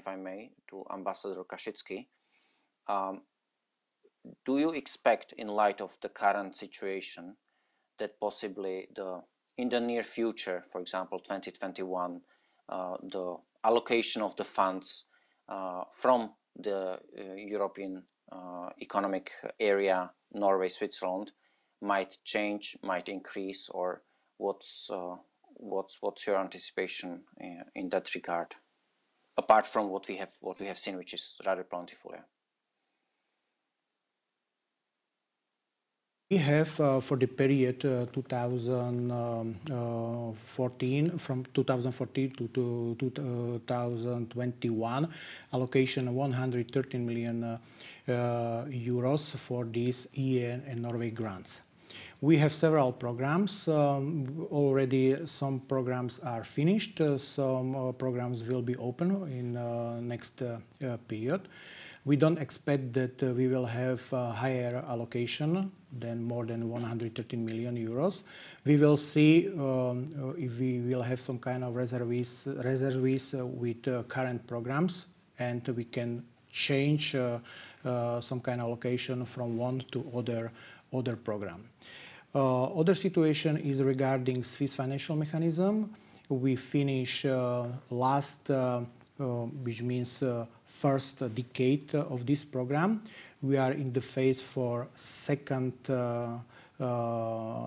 if I may, to Ambassador Kašický. Um, do you expect, in light of the current situation, that possibly the in the near future, for example, 2021, uh, the allocation of the funds uh, from the uh, European uh, Economic Area, Norway, Switzerland, might change, might increase, or what's uh, what's what's your anticipation in, in that regard, apart from what we have what we have seen, which is rather plentiful? Yeah. We have uh, for the period uh, 2014 uh, from 2014 to, to 2021 allocation 113 million uh, uh, euros for these EEA and Norway grants. We have several programs. Um, already some programs are finished. Uh, some programs will be open in next period. We don't expect that uh, we will have higher allocation than more than 113 million euros. We will see um, uh, if we will have some kind of reserves, reserves uh, with uh, current programs and we can change uh, uh, some kind of allocation from one to other, other program. other situation is regarding Swiss financial mechanism. We finish last uh, which means uh, first decade of this program. We are in the phase for second uh,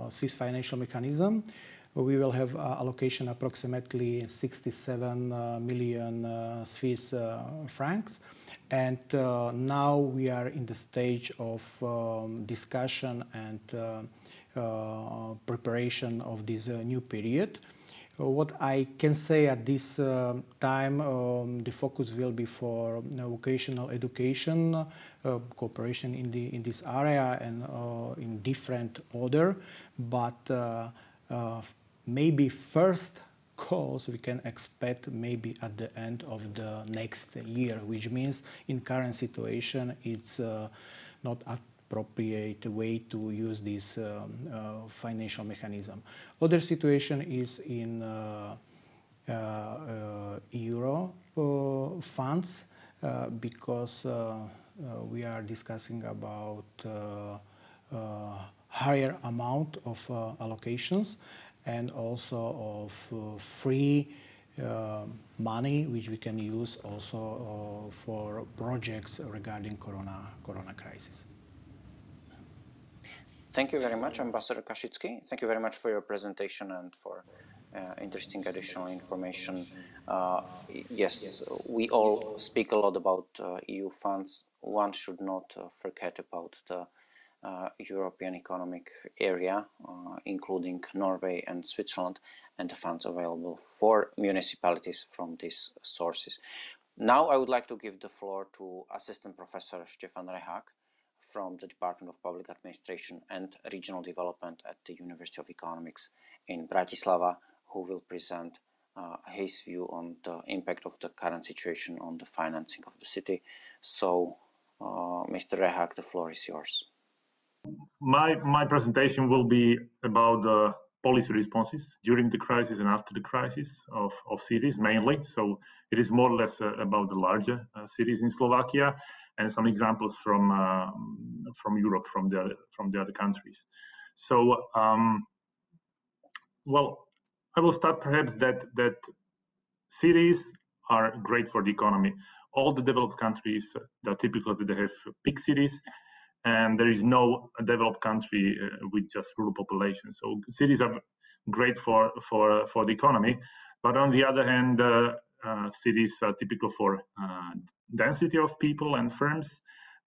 Swiss financial mechanism we will have uh, allocation approximately 67 uh, million uh, Swiss francs. And now we are in the stage of um, discussion and preparation of this new period. Uh, what I can say at this uh, time, um, the focus will be for vocational education, uh, cooperation in, the, in this area and uh, in different order, but uh, uh, maybe first calls we can expect maybe at the end of the next year, which means in current situation it's uh, not at appropriate way to use this um, uh, financial mechanism. Other situation is in uh, uh, uh euro uh, funds because we are discussing about higher amount of allocations and also of uh, free uh, money which we can use also uh, for projects regarding corona corona crisis. Thank you very much, Ambassador Kašický. Thank you very much for your presentation and for uh, interesting additional information. Uh, yes, we all speak a lot about uh, EU funds. One should not forget about the European Economic Area, uh, including Norway and Switzerland, and the funds available for municipalities from these sources. Now I would like to give the floor to Assistant Professor Štefan Rehák, from the Department of Public Administration and Regional Development at the University of Economics in Bratislava, who will present uh, his view on the impact of the current situation on the financing of the city. So, uh, Mr. Rehák, the floor is yours. My, my presentation will be about the policy responses during the crisis and after the crisis of, of cities mainly. So it is more or less uh, about the larger uh, cities in Slovakia and some examples from uh, from Europe, from the from the other countries. So, um, well, I will start perhaps that that cities are great for the economy. All the developed countries, that typically they have big cities, and there is no developed country uh, with just rural population. So cities are great for for for the economy, but on the other hand, uh, uh, cities are typical for uh, density of people and firms,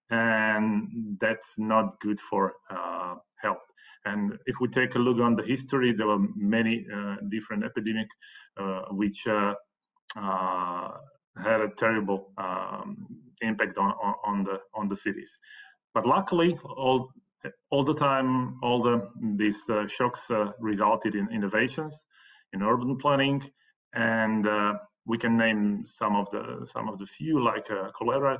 and that's not good for uh, health. And if we take a look on the history, there were many different epidemics which had a terrible um, impact on, on, on, the on the cities. But luckily, all all the time, all the these uh, shocks uh, resulted in innovations in urban planning, and uh, we can name some of the some of the few like uh, cholera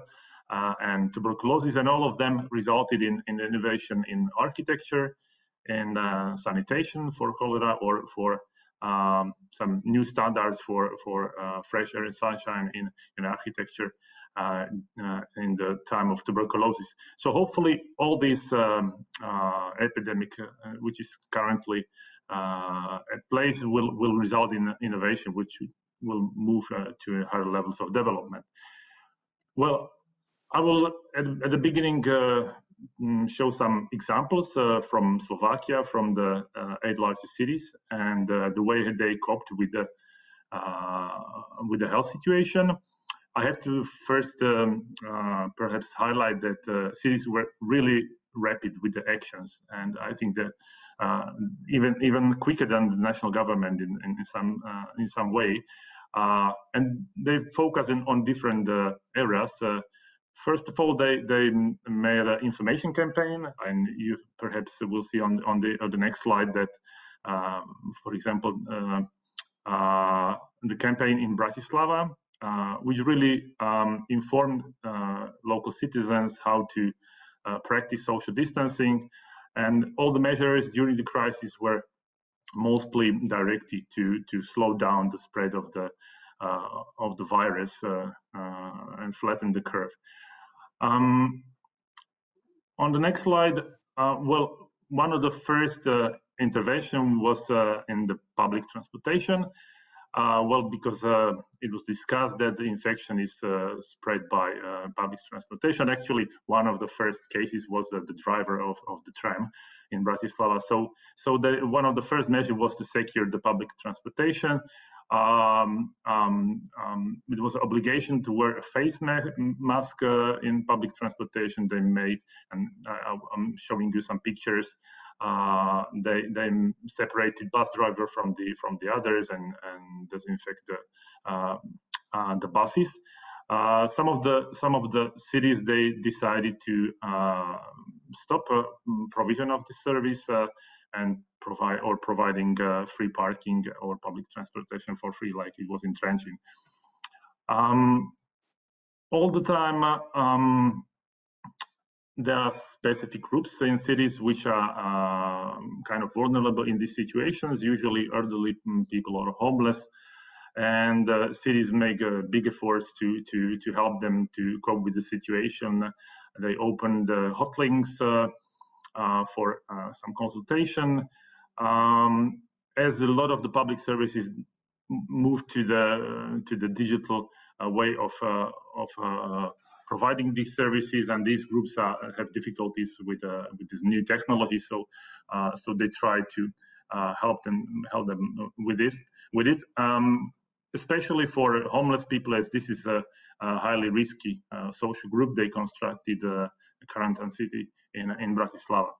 uh, and tuberculosis, and all of them resulted in, in innovation in architecture and uh, sanitation for cholera or for um, some new standards for for fresh air and sunshine in in architecture uh, uh, in the time of tuberculosis. So hopefully, all this um, uh, epidemic, uh, which is currently uh, at place, will will result in innovation, which will move to higher levels of development. Well, I will at, at the beginning mm, show some examples uh, from Slovakia, from the uh, eight largest cities, and uh, the way they coped with the with the health situation. I have to first um, perhaps highlight that cities were really rapid with the actions, and I think that even even quicker than the national government in, in some in some way. Uh, and they focus in, on different uh, areas. Uh, First of all, they, they made an information campaign, and you perhaps will see on, on, the, on the next slide that, um, for example, uh, uh, the campaign in Bratislava, uh, which really um, informed uh, local citizens how to uh, practice social distancing. And all the measures during the crisis were mostly directed to, to slow down the spread of the, uh, of the virus and flatten the curve. Um, on the next slide, uh, well, one of the first uh, intervention was uh, in the public transportation. Uh, well, because uh, it was discussed that the infection is uh, spread by public transportation. Actually, one of the first cases was the driver of, of the tram in Bratislava. So, so the, one of the first measures was to secure the public transportation um, um, um, it was an obligation to wear a face ma mask uh, in public transportation. They made, and I, am showing you some pictures. Uh, they they separated bus driver from the from the others and and disinfect the uh, uh the buses. Uh, some of the some of the cities they decided to uh, stop provision of the service and provide or providing uh, free parking or public transportation for free, like it was in Trenčín. Um, all the time, uh, um, there are specific groups in cities which are uh, kind of vulnerable in these situations, usually elderly people or homeless. And uh, cities make uh, big efforts to, to, to help them to cope with the situation. They opened hot links uh, uh, for uh, some consultation. Um, as a lot of the public services move to the to the digital uh, way of of providing these services, and these groups have difficulties with with this new technology. So so they try to help them help them with this with it. Um, especially for homeless people, as this is a, a highly risky uh, social group, they constructed uh, Quarantine City in, in Bratislava.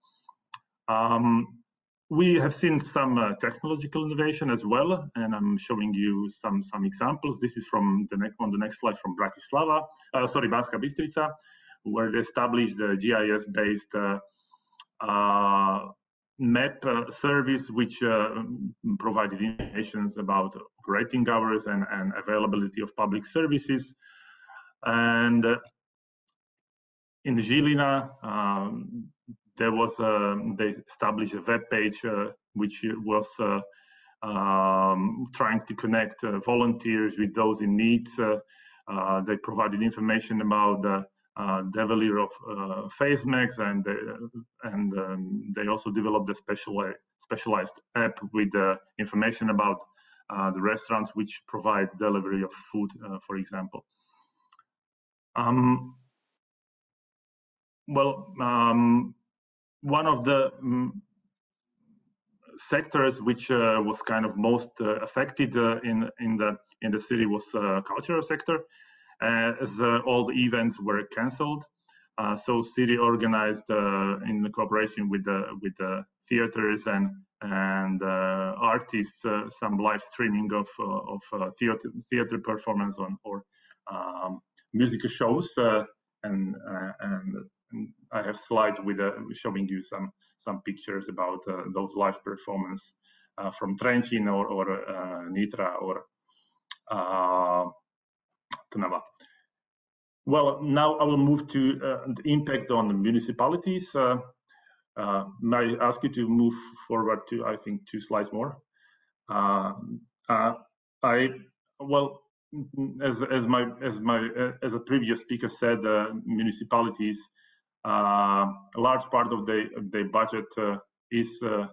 Um, we have seen some uh, technological innovation as well, and I'm showing you some some examples. This is from the next on the next slide from Bratislava, uh, sorry, Banska Bystrica, where they established a GIS-based uh, uh, map uh, service, which uh, provided information about operating hours and, and availability of public services. And in Žilina, um, there was um, they established a web page uh, which was uh, um, trying to connect uh, volunteers with those in need. they provided information about the uh, of uh, face masks and they, and um, they also developed a specialized specialized app with information about the restaurants which provide delivery of food, for example. Um, well, um, one of the um, sectors which uh, was kind of most uh, affected uh, in in the in the city was uh, cultural sector, uh, as uh, all the events were cancelled. so city organized in cooperation with the with the theaters and and artists some live streaming of of theater theater performance on or um, musical shows and and I have slides with uh, showing you some some pictures about uh, those live performance uh, from Trenčín or, or uh, Nitra or uh, Trnava. Well, now I will move to uh, the impact on the municipalities. may I ask you to move forward to, I think, two slides more? I well, as as my as my as a previous speaker said, municipalities Um, a large part of the the budget uh, is uh,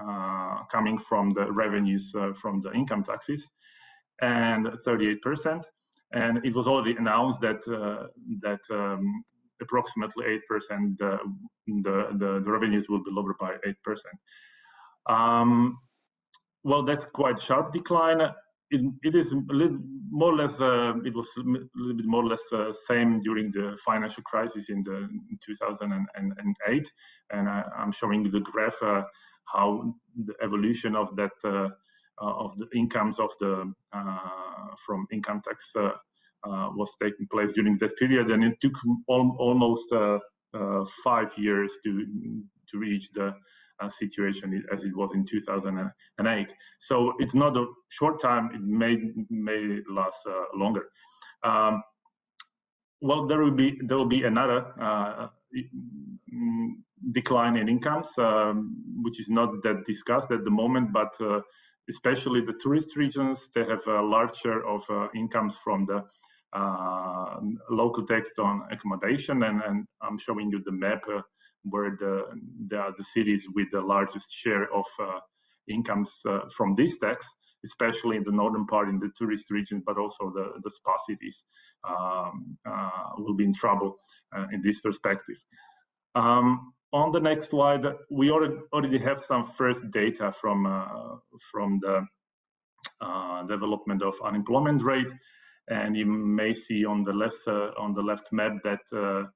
uh, coming from the revenues from the income taxes, and 38%. And it was already announced that that um, approximately 8%, the, the, the, revenues will be lowered by 8%. Um, well, that's quite sharp decline. It, it is a little more or less, uh, it was a little bit more or less uh, same during the financial crisis in the in 2008. And I, am showing the graph uh, how the evolution of that uh, uh, of the incomes of the uh, from income tax was taking place during that period, and it took al almost five years to to reach the uh, situation as it was in 2008. So it's not a short time; it may may last uh, longer. Um, well, there will be there will be another uh, mm, decline in incomes, um, which is not that discussed at the moment, but uh, especially the tourist regions, they have a large share of uh, incomes from the uh, local tax on accommodation, and, and I'm showing you the map where the, the, cities with the largest share of uh, incomes uh, from this tax, especially in the northern part in the tourist region, but also the, the spa cities um, uh, will be in trouble uh, in this perspective. Um, on the next slide, we already, already have some first data from, uh, from the uh, development of unemployment rate. And you may see on the left, on the left map that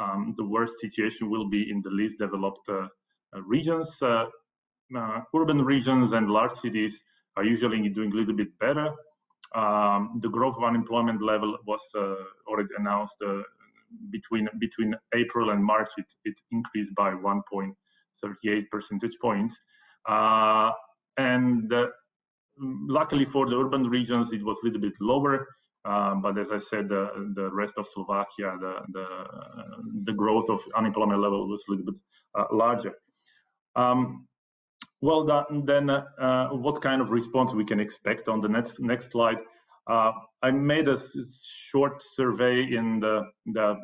um, the worst situation will be in the least developed uh, uh regions. Uh, urban regions and large cities are usually doing a little bit better. Um, the growth of unemployment level was already announced between between April and March. It, it increased by 1.38 percentage points, and luckily for the urban regions, it was a little bit lower. Um, but as I said, the, the rest of Slovakia, the, the, the growth of unemployment level was a little bit uh, larger. Um, well, that, then uh, what kind of response we can expect on the next, next slide? Uh, I made a short survey in the, the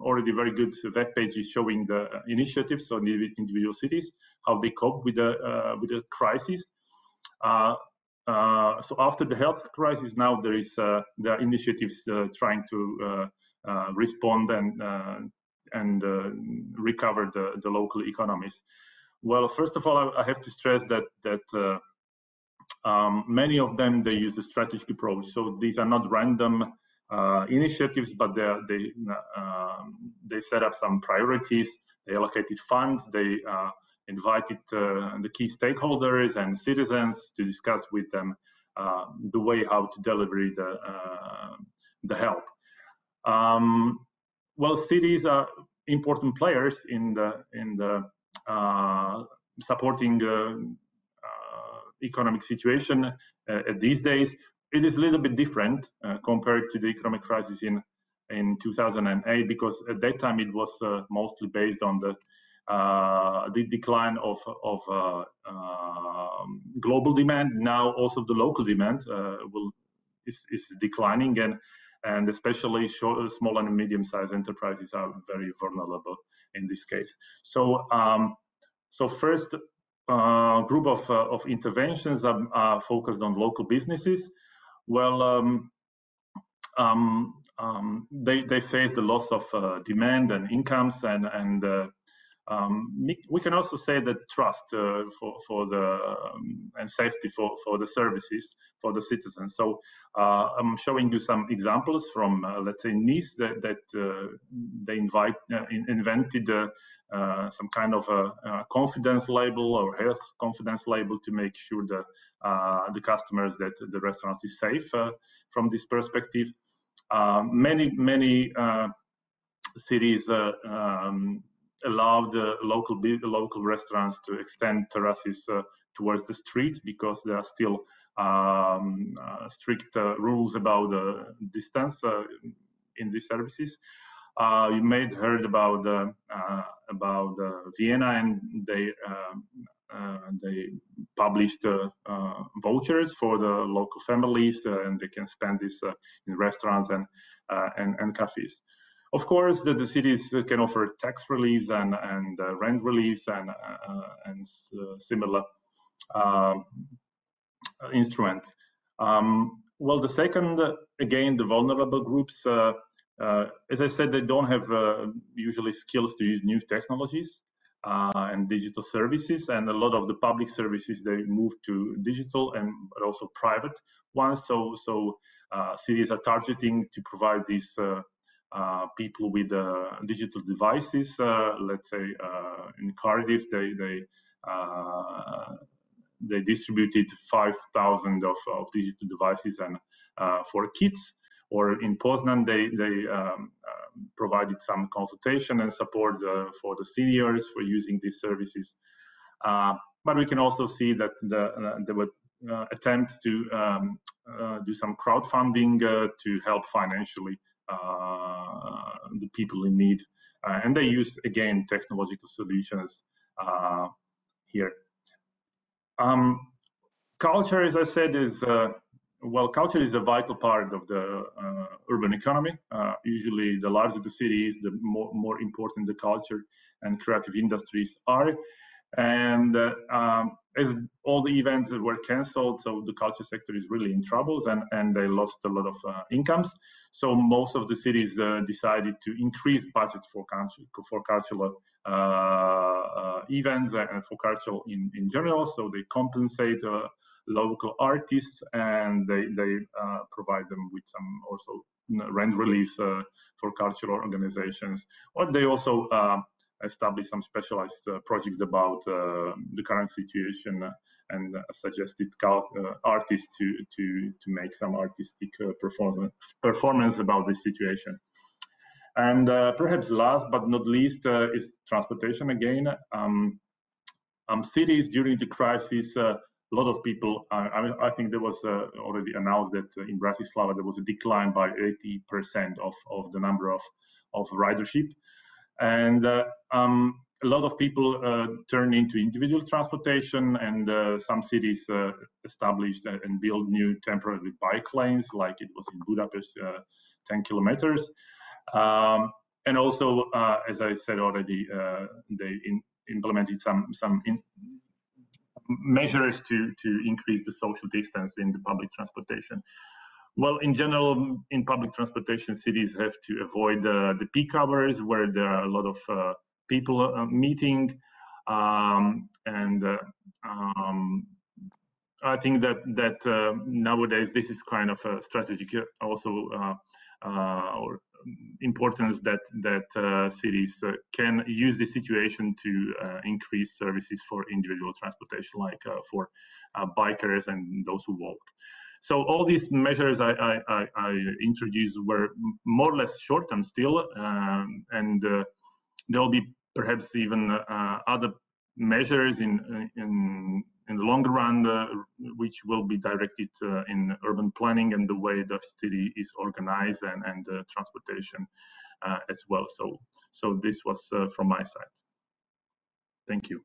already very good web pages showing the initiatives on individual cities, how they cope with the, uh, with the crisis. Uh, so after the health crisis, now there is uh, there are initiatives uh, trying to respond and and recover the, the local economies. Well, first of all, I, have to stress that that um, many of them they use a strategic approach. So these are not random uh, initiatives, but they they uh, they set up some priorities. They allocated funds. They uh, invited uh, the key stakeholders and citizens to discuss with them uh, the way how to deliver the, uh, the help. Um, well, cities are important players in the in the supporting economic situation At these days. It is a little bit different compared to the economic crisis in in 2008 because at that time it was uh, mostly based on the uh, the decline of, of uh, um, global demand. Now also the local demand uh, will is, is declining and and especially small and medium-sized enterprises are very vulnerable in this case. So, um, so first uh, group of, uh, of interventions are, are, focused on local businesses. Well, um, um, um they, they face the loss of uh, demand and incomes and, and um, we can also say that trust uh, for, for the um, and safety for, for the services for the citizens. So uh, I'm showing you some examples from uh, let's say Nice that, that uh, they invite uh, in, invented uh, some kind of a, confidence label or health confidence label to make sure that the customers that the restaurant is safe from this perspective. many many cities um, allow the local local restaurants to extend terraces uh, towards the streets because there are still um, uh, strict uh, rules about the distance uh, in these services. Uh, you may have heard about uh, about Vienna, and they um, they published vouchers for the local families, and they can spend this in restaurants and and, and cafes. Of course, the, the cities can offer tax reliefs and, and uh, rent reliefs and, uh, and uh, similar um, instruments. Um, well, the second, again, the vulnerable groups, uh, uh, as I said, they don't have uh, usually skills to use new technologies and digital services, and a lot of the public services they move to digital and but also private ones. So, so cities are targeting to provide these people with uh, digital devices. Uh, let's say in Cardiff, they they they distributed 5,000 of, of digital devices and for kids. Or in Poznan, they they um, provided some consultation and support for the seniors for using these services. but we can also see that the, there were uh, attempts to um, uh, do some crowdfunding uh, to help financially uh, the people in need. Uh, and they use, again, technological solutions uh, here. Um, culture, as I said, is well, culture is a vital part of the uh, urban economy. Uh, usually, the larger the city is, the more, more important the culture and creative industries are. And uh, um, as all the events were cancelled, so the culture sector is really in troubles and, and they lost a lot of uh, incomes. So most of the cities uh, decided to increase budget for, culture, for cultural uh, uh, events and for culture in, in general. So they compensate uh, local artists and they, they provide them with some also rent reliefs for cultural organizations. Or they also establish some specialized uh, projects about uh, the current situation and suggested uh, artists to to to make some artistic performance performance about this situation. And perhaps last but not least is transportation again. Um, um, cities during the crisis a lot of people, I, I, think there was uh, already announced that in Bratislava there was a decline by 80% of, of the number of, of ridership and uh, um, a lot of people uh, turned into individual transportation and uh, some cities uh, established and built new temporary bike lanes like it was in budapest uh, 10 kilometers. Um, and also uh, as i said already they in, implemented some some in measures to to increase the social distance in the public transportation well, in general, in public transportation, cities have to avoid uh, the peak hours where there are a lot of uh, people uh, meeting. Um, and uh, um, I think that that uh, nowadays this is kind of a strategic also or importance that that cities can use the situation to increase services for individual transportation, like for bikers and those who walk. So all these measures I, I, I introduced were more or less short term still, um, and uh, there will be perhaps even uh, other measures in in in the longer run, uh, which will be directed uh, in urban planning and the way the city is organized and and transportation uh, as well. So so this was uh, from my side. Thank you.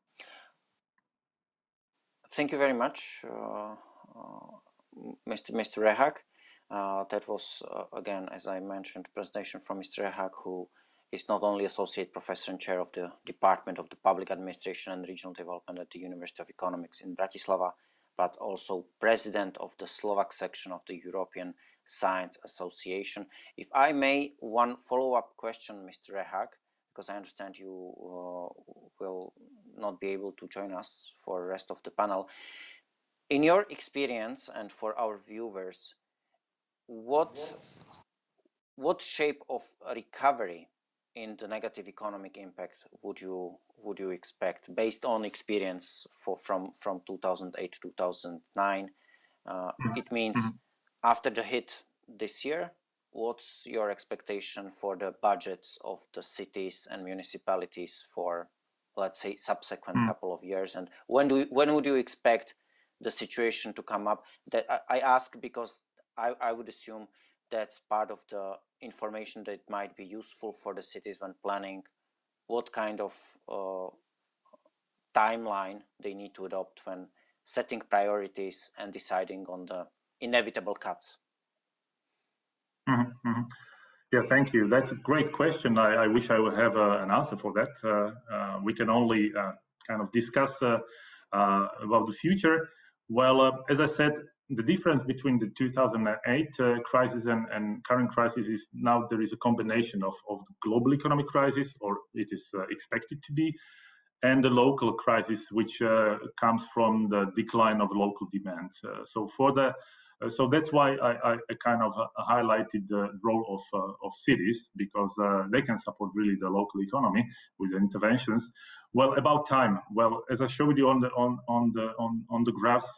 Thank you very much. Mr. Mr. Rehák. Uh, that was, uh, again, as I mentioned, presentation from Mr. Rehák, who is not only Associate Professor and Chair of the Department of the Public Administration and Regional Development at the University of Economics in Bratislava, but also President of the Slovak section of the European Science Association. If I may, one follow-up question, Mr. Rehák, because I understand you uh, will not be able to join us for the rest of the panel. In your experience and for our viewers, what what shape of recovery in the negative economic impact would you would you expect based on experience for from from 2008 to 2009 uh, mm-hmm. it means mm-hmm. after the hit this year what's your expectation for the budgets of the cities and municipalities for let's say subsequent mm. couple of years and when do when would you expect the situation to come up that I, I ask because I, I would assume that's part of the information that might be useful for the cities when planning what kind of uh, timeline they need to adopt when setting priorities and deciding on the inevitable cuts? Mm -hmm. Yeah, thank you. That's a great question. I, I wish I would have uh, an answer for that. Uh, uh, we can only uh, kind of discuss uh, about the future. Well, as I said, the difference between the 2008 crisis and, and, current crisis is now there is a combination of, of global economic crisis, or it is expected to be, and the local crisis, which comes from the decline of local demand. so for the uh, so that's why I, I, kind of uh, highlighted the role of, uh, of cities because they can support really the local economy with interventions. Well, about time. Well, as I showed you on the on on the on, on the graphs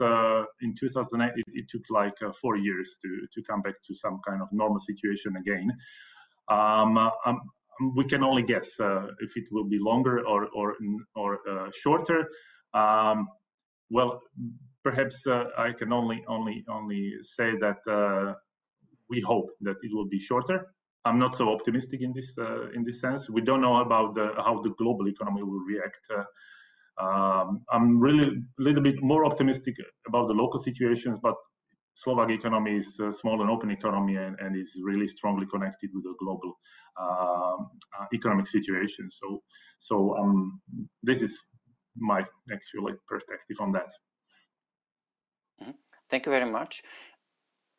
in 2008, it, it took like four years to to come back to some kind of normal situation again. Um, um, we can only guess uh, if it will be longer or or or uh, shorter. Um, well, perhaps uh, I can only only only say that uh, we hope that it will be shorter. I'm not so optimistic in this uh, in this sense. We don't know about the, how the global economy will react. Um, I'm really a little bit more optimistic about the local situations, but Slovak economy is a small and open economy and, and is really strongly connected with the global um, uh, economic situation. So, so um, this is my actual perspective on that. Thank you very much.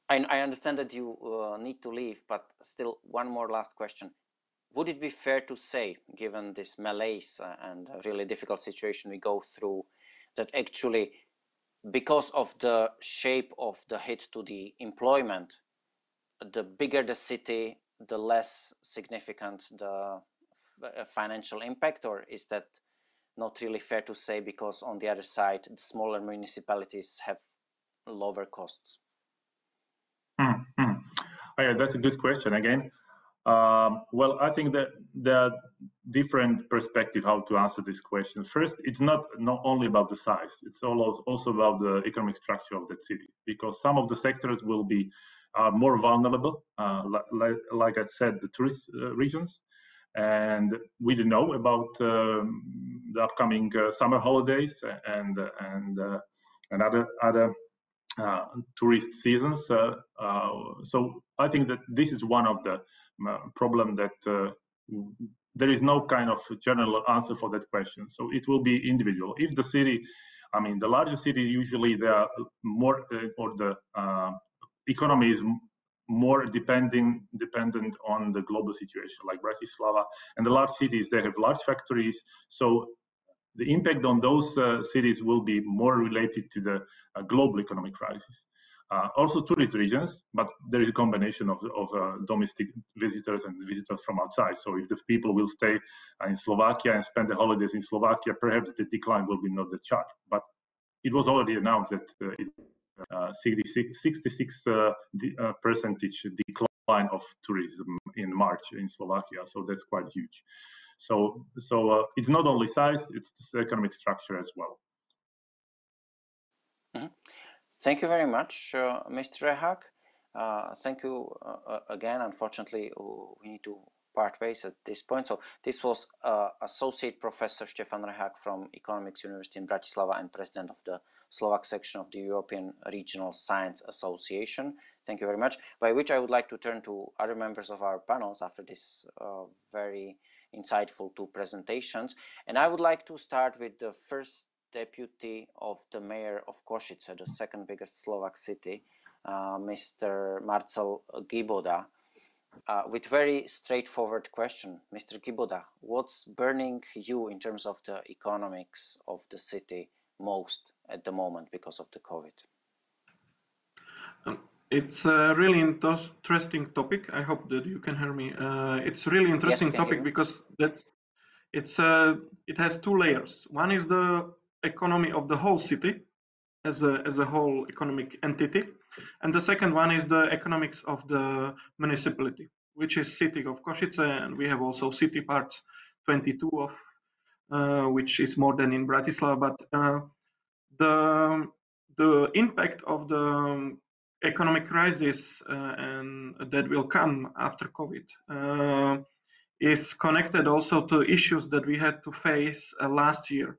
I, I understand that you uh, need to leave, but still one more last question. Would it be fair to say, given this malaise uh, and really difficult situation we go through, that actually because of the shape of the hit to the employment, the bigger the city, the less significant the uh, financial impact, or is that not really fair to say because on the other side, the smaller municipalities have lower costs? Mm -hmm. yeah, that's a good question again. Um, well, I think that there are different perspective how to answer this question. First, it's not not only about the size; it's also about the economic structure of that city, because some of the sectors will be uh, more vulnerable, uh, like, like, I said, the tourist uh, regions, and we don't know about um, the upcoming uh, summer holidays and and uh, and other other Uh, tourist seasons. Uh, uh, so I think that this is one of the uh, problem that uh, there is no kind of general answer for that question. So it will be individual. If the city, I mean, the larger city usually they are more, or the economy is more depending dependent on the global situation like bratislava and the large cities they have large factories so the impact on those uh, cities will be more related to the uh, global economic crisis. Uh, also tourist regions, but there is a combination of, of uh, domestic visitors and visitors from outside. So if the people will stay in Slovakia and spend the holidays in Slovakia, perhaps the decline will be not that sharp. But it was already announced that uh, it, uh, 66, 66 percentage decline of tourism in March in Slovakia. So that's quite huge. So, so uh, it's not only size, it's the economic structure as well. Mm -hmm. Thank you very much, uh, Mr. Rehák. Uh, thank you uh, uh, again. Unfortunately, we need to part ways at this point. So this was uh, Associate Professor Štefan Rehák from Economics University in Bratislava and President of the Slovak section of the European Regional Science Association. Thank you very much. By which I would like to turn to other members of our panels after this very insightful two presentations. And I would like to start with the first deputy of the mayor of Košice, the second biggest Slovak city, uh, Mr. Marcel Gibóda, uh, with very straightforward question. Mr. Gibóda, what's burning you in terms of the economics of the city most at the moment because of the COVID? Um, it's a really interesting topic. I hope that you can hear me. Uh, it's really interesting yes, topic because that's it's uh, it has two layers. One is the economy of the whole city as a as a whole economic entity, and the second one is the economics of the municipality, which is city of Košice, and we have also city parts 22 of uh, which is more than in Bratislava. But uh, the the impact of the economic crisis uh, and that will come after COVID uh, is connected also to issues that we had to face uh, last year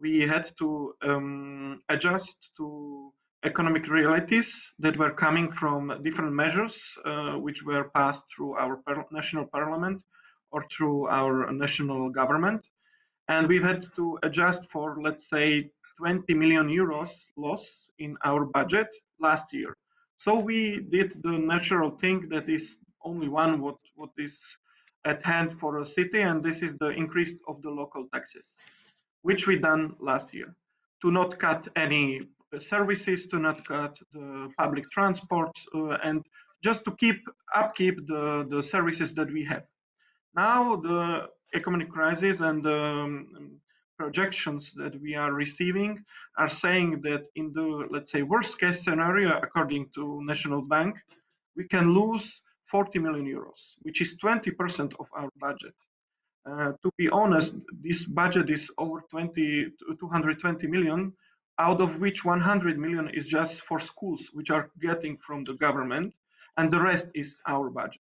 we had to um, adjust to economic realities that were coming from different measures which were passed through our par national parliament or through our national government. And we've had to adjust for, let's say, 20 million euros loss in our budget last year. So we did the natural thing that is only one what, what is at hand for a city, and this is the increase of the local taxes, which we done last year. To not cut any services, to not cut the public transport, uh, and just to keep upkeep the, the services that we have. Now the economic crisis and um, projections that we are receiving are saying that in the let's say worst case scenario, according to National Bank, we can lose 40 million euros, which is 20% of our budget. Uh, to be honest, this budget is over 20, 220 million, out of which 100 million is just for schools, which are getting from the government, and the rest is our budget.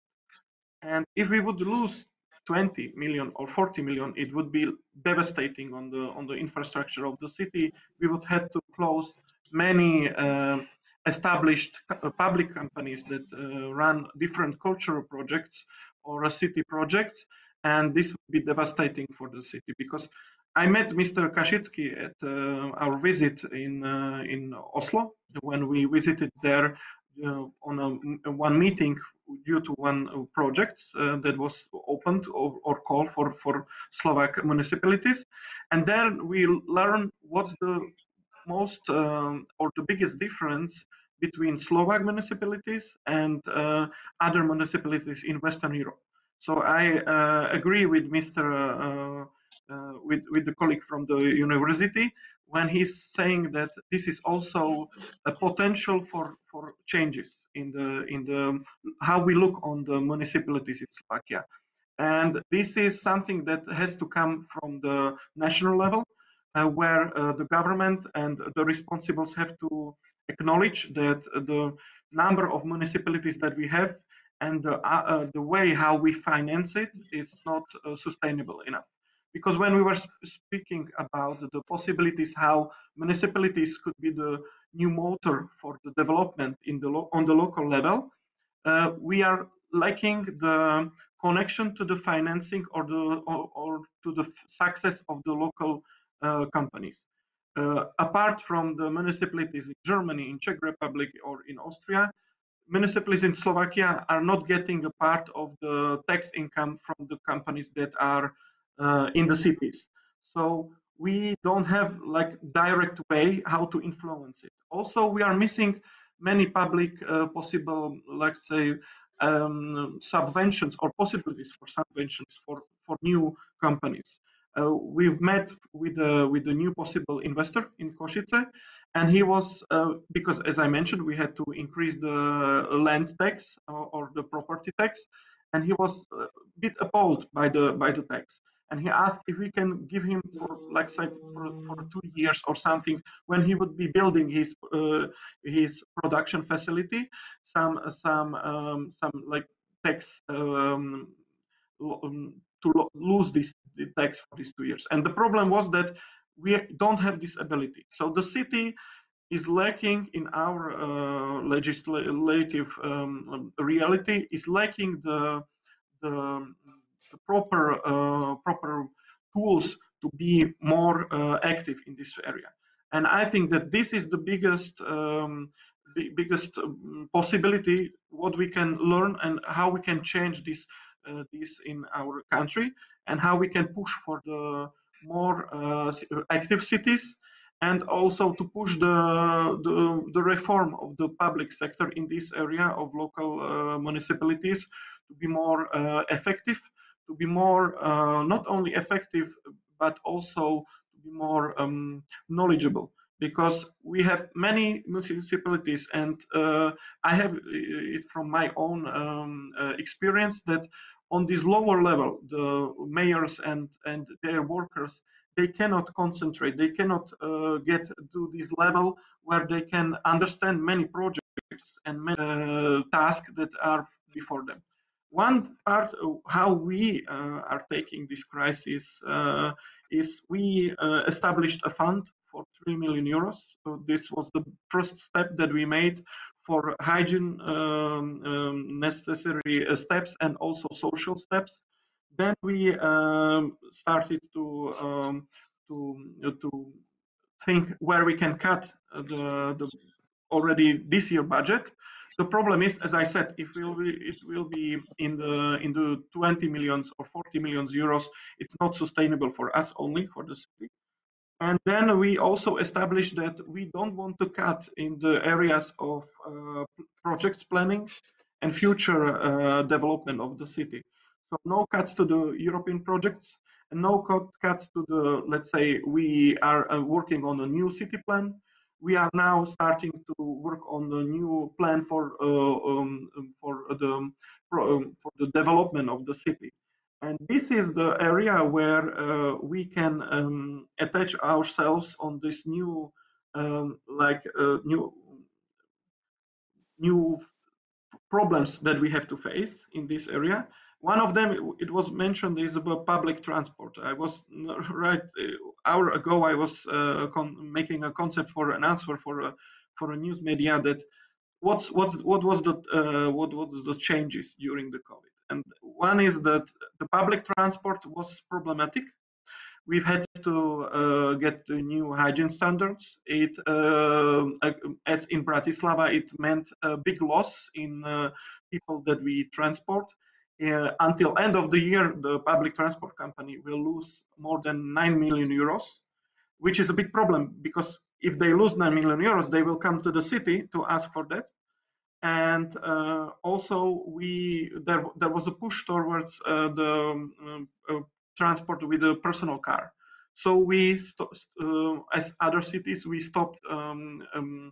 And if we would lose 20 million or 40 million, it would be devastating on the on the infrastructure of the city. We would have to close many uh, established uh, public companies that uh, run different cultural projects or city projects, and this would be devastating for the city because I met Mr. Kašický at uh, our visit in uh, in Oslo when we visited there uh, on a, one meeting due to one project uh, that was opened or, or, called for, for Slovak municipalities. And then we learn what's the most um, or the biggest difference between Slovak municipalities and uh, other municipalities in Western Europe. So I uh, agree with Mr. Uh, uh, with, with the colleague from the university when he's saying that this is also a potential for, for changes in the in the how we look on the municipalities in Slovakia. And this is something that has to come from the national level, uh, where uh, the government and the responsibles have to acknowledge that the number of municipalities that we have and the, uh, uh the way how we finance it is not uh, sustainable enough because when we were speaking about the possibilities how municipalities could be the new motor for the development in the on the local level, uh, we are lacking the connection to the financing or the or, or to the success of the local uh, companies. Uh, apart from the municipalities in Germany, in Czech Republic, or in Austria, municipalities in Slovakia are not getting a part of the tax income from the companies that are uh, in the cities. So we don't have like direct way how to influence it. Also, we are missing many public uh, possible, let's say, um, subventions or possibilities for subventions for, for new companies. Uh, we've met with the with the new possible investor in Košice, and he was uh, because as I mentioned, we had to increase the land tax or, or the property tax, and he was a bit appalled by the by the tax and he asked if we can give him for like say for, for two years or something when he would be building his uh, his production facility some some um, some like tax um, um to lose this tax for these two years. And the problem was that we don't have this ability. So the city is lacking in our uh, legislative um, reality is lacking the the proper uh, proper tools to be more uh, active in this area. And I think that this is the biggest um, the biggest um, possibility what we can learn and how we can change this uh, this in our country and how we can push for the more uh, active cities and also to push the, the, the reform of the public sector in this area of local uh, municipalities to be more uh, effective to be more uh, not only effective but also to be more um, knowledgeable. Because we have many municipalities and uh, i have it from my own um, uh, experience that on this lower level the mayors and and their workers they cannot concentrate. They cannot uh, get to this level where they can understand many projects and many uh, tasks that are before them one part of how we uh, are taking this crisis uh, is we uh, established a fund for 3 million euros. So this was the first step that we made for hygiene um, um, necessary steps and also social steps. Then we um, started to um, to to think where we can cut the, the already this year budget. The problem is, as I said, if will be, it will be in the in the 20 millions or 40 millions euros, it's not sustainable for us only for the city. And then we also established that we don't want to cut in the areas of uh, projects planning and future uh, development of the city. So no cuts to the European projects and no cuts to the, let's say, we are uh, working on a new city plan. We are now starting to work on the new plan for uh, um, for the um, for the development of the city. And this is the area where uh, we can um, attach ourselves on this new, um, like uh, new, new problems that we have to face in this area. One of them, it was mentioned, is about public transport. I was right hour ago. I was uh, making a concept for an answer for a for a news media that what's what's what was the uh, what was the changes during the COVID and one is that the public transport was problematic. We've had to uh, get the new hygiene standards. It, uh, as in Bratislava, it meant a big loss in uh, people that we transport. Uh, until end of the year, the public transport company will lose more than 9 million euros, which is a big problem because if they lose 9 million euros, they will come to the city to ask for that and uh, also we there there was a push towards uh, the um, uh, transport with a personal car. So we uh, as other cities we stopped um, um,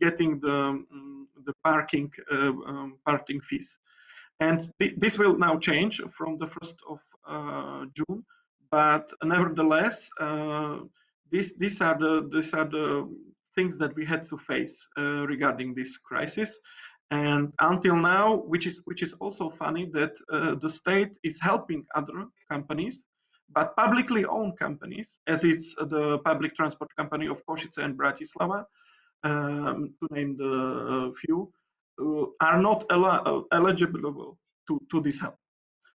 getting the um, the parking uh, um, parking fees, and th this will now change from the first of uh, June. But nevertheless, these these are the these are the things that we had to face regarding this crisis and until now, which is which is also funny that uh, the state is helping other companies, but publicly owned companies, as it's the public transport company of Košice and Bratislava, um, to name the few, uh, Uh, are not el uh, eligible to, to this help.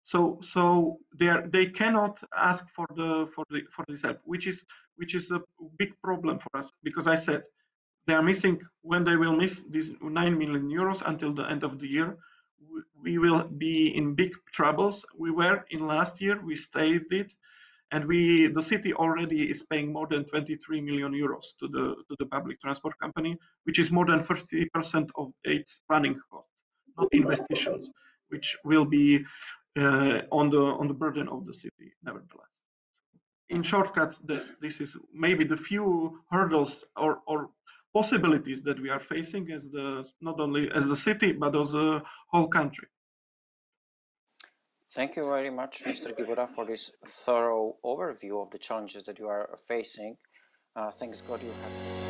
So so they are, they cannot ask for the for the for this help, which is which is a big problem for us because I said they are missing when they will miss these 9 million euros until the end of the year we will be in big troubles we were in last year we saved it and we the city already is paying more than 23 million euros to the to the public transport company which is more than 50% of its running costs not investitions which will be uh, on the on the burden of the city nevertheless in shortcut this this is maybe the few hurdles or or possibilities that we are facing as the not only as the city but as the whole country. Thank you very much, Mr. Gibóda, for this thorough overview of the challenges that you are facing. Uh, thanks God you have.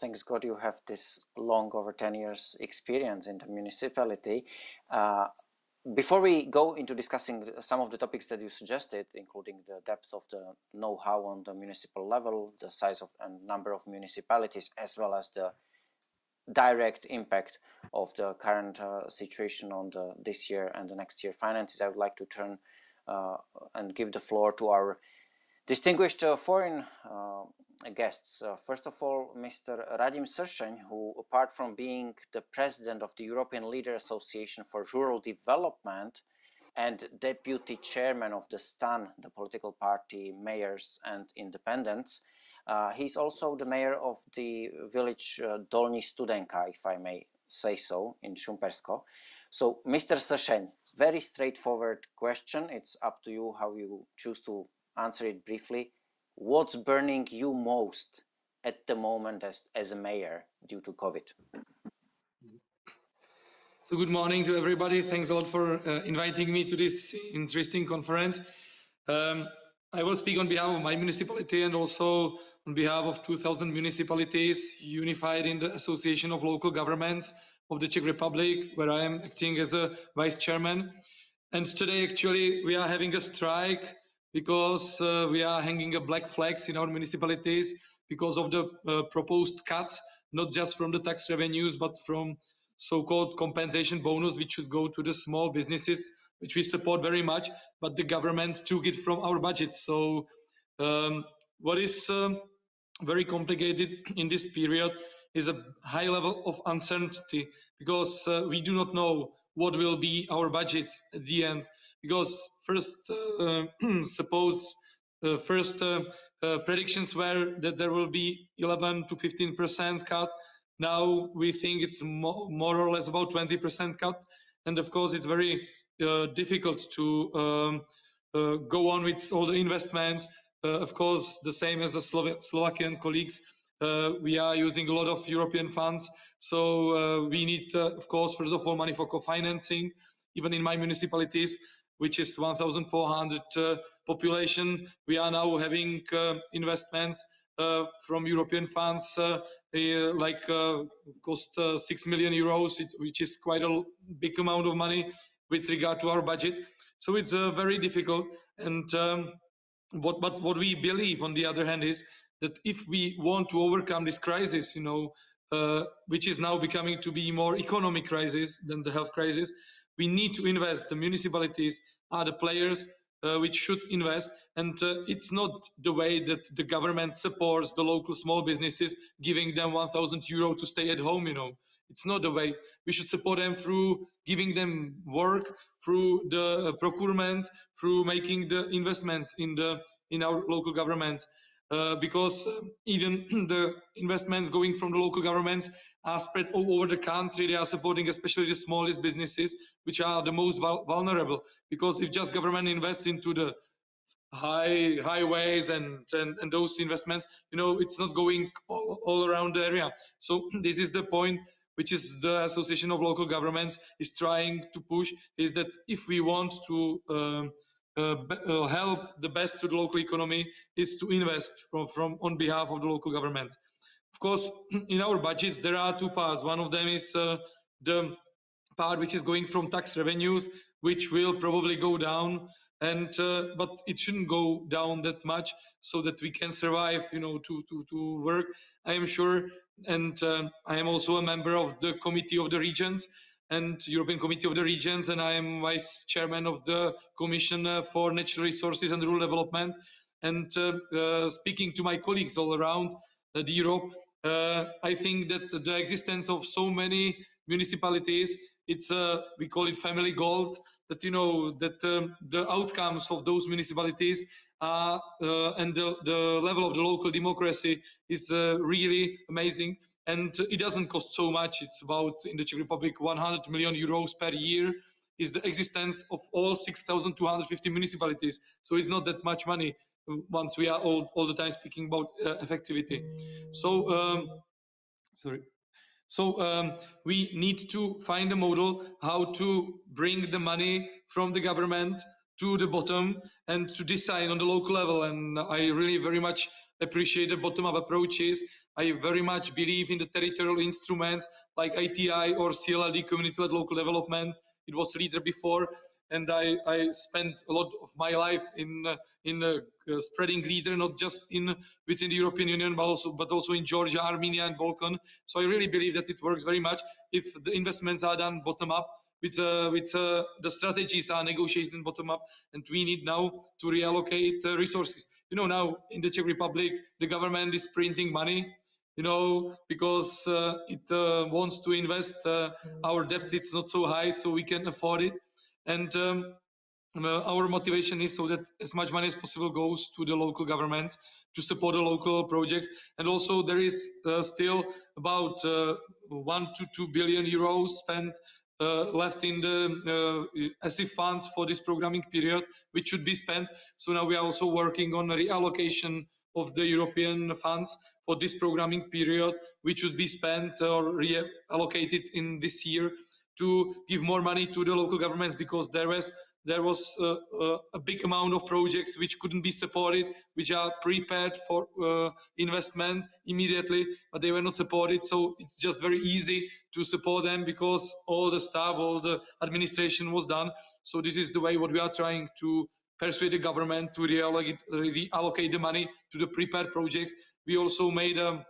thanks God you have this long, over 10 years experience in the municipality. Uh, before we go into discussing some of the topics that you suggested, including the depth of the know-how on the municipal level, the size of and number of municipalities, as well as the direct impact of the current uh, situation on the this year and the next year finances, I would like to turn uh, and give the floor to our distinguished uh, foreign uh, guests. Uh, first of all, Mr. Radim Sršeň, who apart from being the president of the European Leader Association for Rural Development and deputy chairman of the STAN, the political party mayors and independents, uh, he's also the mayor of the village uh, Dolní Studenka, if I may say so, in Šumpersko. So, Mr. Sršeň, very straightforward question. It's up to you how you choose to answer it briefly what's burning you most at the moment as, as a mayor due to COVID? So good morning to everybody. Thanks a lot for uh, inviting me to this interesting conference. Um, I will speak on behalf of my municipality and also on behalf of 2,000 municipalities unified in the Association of Local Governments of the Czech Republic, where I am acting as a vice chairman. And today, actually, we are having a strike because uh, we are hanging a black flags in our municipalities because of the uh, proposed cuts, not just from the tax revenues, but from so-called compensation bonus, which should go to the small businesses which we support very much, but the government took it from our budget. So um, what is um, very complicated in this period is a high level of uncertainty because uh, we do not know what will be our budget at the end. Because first, uh, suppose uh, first uh, uh, predictions were that there will be 11 to 15 percent cut. Now we think it's mo more or less about 20 percent cut, and of course it's very uh, difficult to um, uh, go on with all the investments. Uh, of course, the same as the Slov Slovakian colleagues, we are using a lot of European funds. So we need, of course, first of all, money for co-financing. Even in my municipalities, which is 1,400 population, we are now having investments uh, from European funds, uh, uh, like cost 6 million euros, which is quite a big amount of money with regard to our budget. So it's uh, very difficult. And um, what, but what we believe, on the other hand, is that if we want to overcome this crisis, you know, uh, which is now becoming to be more economic crisis than the health crisis, we need to invest. The municipalities are the players uh, which should invest. And uh, it's not the way that the government supports the local small businesses, giving them 1,000 euro to stay at home, you know. It's not the way. We should support them through giving them work, through the uh, procurement, through making the investments in the in our local governments. Uh, because uh, even the investments going from the local governments are spread all over the country. They are supporting especially the smallest businesses, which are the most vulnerable. Because if just government invests into the high highways and, and and those investments, you know, it's not going all, all around the area. So this is the point which is the Association of Local Governments is trying to push, is that if we want to um, help the best to the local economy, is to invest from, from on behalf of the local governments. Of course, in our budgets there are two parts. One of them is uh, the part which is going from tax revenues, which will probably go down and uh, but it shouldn't go down that much so that we can survive you know to to to work i am sure and uh, I am also a member of the Committee of the Regions and European Committee of the Regions, and I am vice chairman of the Commission uh, for Natural Resources and Rural Development. And uh, uh speaking to my colleagues all around the Europe, I think that the existence of so many municipalities it's we call it family gold that you know that um, the outcomes of those municipalities uh, uh, and the, the, level of the local democracy is uh, really amazing. And it doesn't cost so much. It's about, in the Czech Republic, 100 million euros per year is the existence of all 6,250 municipalities. So it's not that much money once we are all, all the time speaking about uh, effectivity. So, um, sorry. So um, we need to find a model how to bring the money from the government to the bottom and to decide on the local level. And I really very much appreciate the bottom-up approaches. I very much believe in the territorial instruments like ITI or CLLD, community-led local development. It was leader before, and I, I spent a lot of my life in uh, in uh, spreading leader, not just in within the European Union, but also but also in Georgia, Armenia, and Balkan. So I really believe that it works very much if the investments are done bottom up with, uh, with uh, the strategies are negotiated bottom up and we need now to reallocate uh, resources. You know, now in the Czech Republic, the government is printing money, you know, because uh, it uh, wants to invest. Uh, our debt it's not so high, so we can afford it. And um, our motivation is so that as much money as possible goes to the local governments to support the local projects. And also there is still about one to two billion euros spent uh, left in the uh, ESIF funds for this programming period, which should be spent. So now we are also working on reallocation of the European funds for this programming period, which should be spent or reallocated in this year. to give more money to the local governments because there was there was uh, uh, a big amount of projects which couldn't be supported, which are prepared for uh, investment immediately, but they were not supported. So it's just very easy to support them because all the staff, all the administration was done. So this is the way what we are trying to persuade the government to reallocate, reallocate the money to the prepared projects. We also made a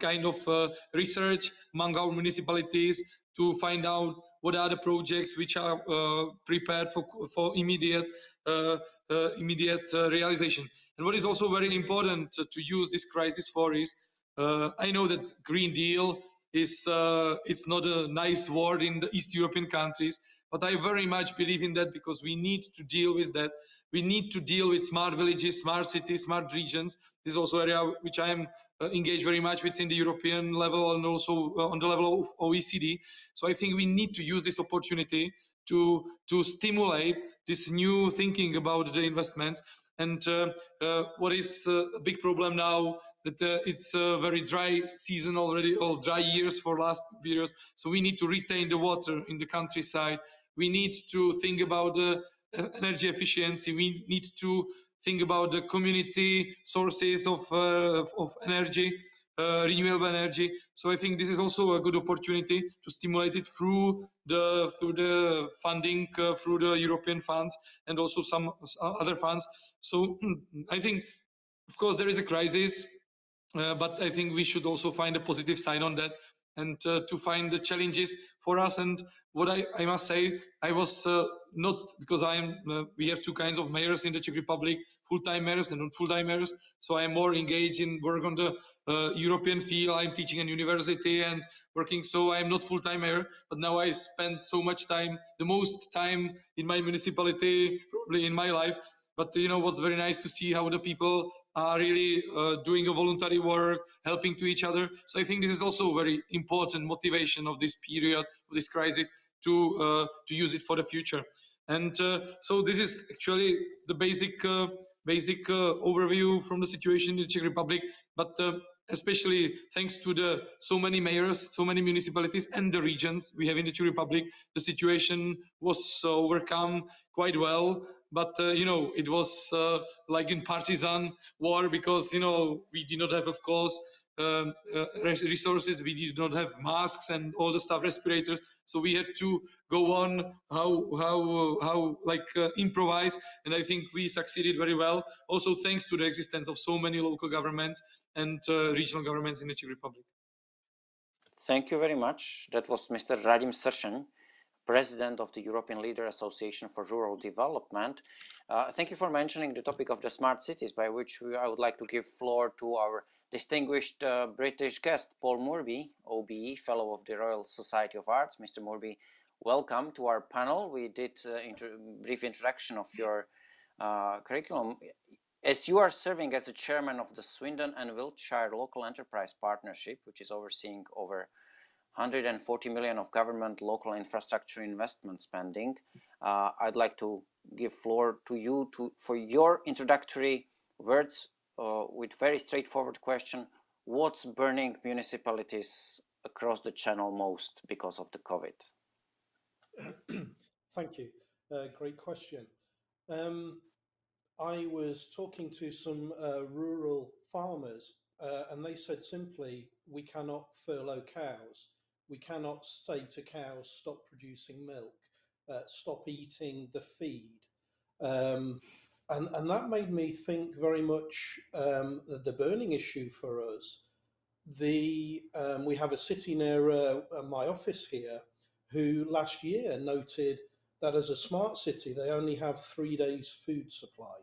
kind of uh, research among our municipalities to find out what are the projects which are uh, prepared for for immediate uh, uh, immediate realization. And what is also very important to, to use this crisis for is I know that Green Deal is it's not a nice word in the East European countries, but I very much believe in that because we need to deal with that. We need to deal with smart villages, smart cities, smart regions. This is also area which I am uh, engage very much within the European level and also uh, on the level of OECD. So I think we need to use this opportunity to to stimulate this new thinking about the investments. And uh, uh, what is a big problem now that uh, it's a very dry season already, or dry years for last years. So we need to retain the water in the countryside. We need to think about the energy efficiency. We need to think about the community sources of, uh, of energy, uh, renewable energy. So I think this is also a good opportunity to stimulate it through the through the funding uh, through the European funds and also some other funds. So I think, of course, there is a crisis, uh, but I think we should also find a positive side on that and uh, to find the challenges for us. And what I, I must say, I was uh, not because I am. Uh, we have two kinds of mayors in the Czech Republic: full-time mayors and non-full-time mayors. So I am more engaged in work on the uh, European field. I'm teaching in university and working. So I am not full-time mayor, but now I spend so much time, the most time in my municipality probably in my life. But you know what's very nice to see how the people are really uh, doing a voluntary work, helping to each other. So I think this is also a very important motivation of this period, of this crisis, to uh, to use it for the future. And uh, so this is actually the basic uh, basic uh, overview from the situation in the Czech Republic. But uh, especially thanks to the so many mayors, so many municipalities, and the regions we have in the Czech Republic, the situation was overcome quite well but uh, you know it was uh, like in partisan war because you know we did not have of course um, uh, resources. We did not have masks and all the stuff respirators. So we had to go on how how how like uh, improvise. And i think we succeeded very well. Also thanks to the existence of so many local governments and uh, regional governments in the czech republic. Thank you very much. That was mr radim Sršeň president of the European Leader Association for Rural Development. Uh, thank you for mentioning the topic of the smart cities, by which we, I would like to give floor to our distinguished uh, British guest, Paul Moorby, OBE, Fellow of the Royal Society of Arts. Mr. Moorby, welcome to our panel. We did a uh, inter brief introduction of your uh, curriculum. As you are serving as the chairman of the Swindon and Wiltshire Local Enterprise Partnership, which is overseeing over 140 million of government local infrastructure investment spending. Uh, I'd like to give floor to you to, for your introductory words uh, with very straightforward question. What's burning municipalities across the channel most because of the COVID? Thank you. Uh, great question. Um, I was talking to some uh, rural farmers uh, and they said simply, we cannot furlough cows we cannot say to cows, stop producing milk, uh, stop eating the feed. Um, and, and that made me think very much um, the, burning issue for us. The um, we have a city near uh, my office here who last year noted that as a smart city they only have three days food supply.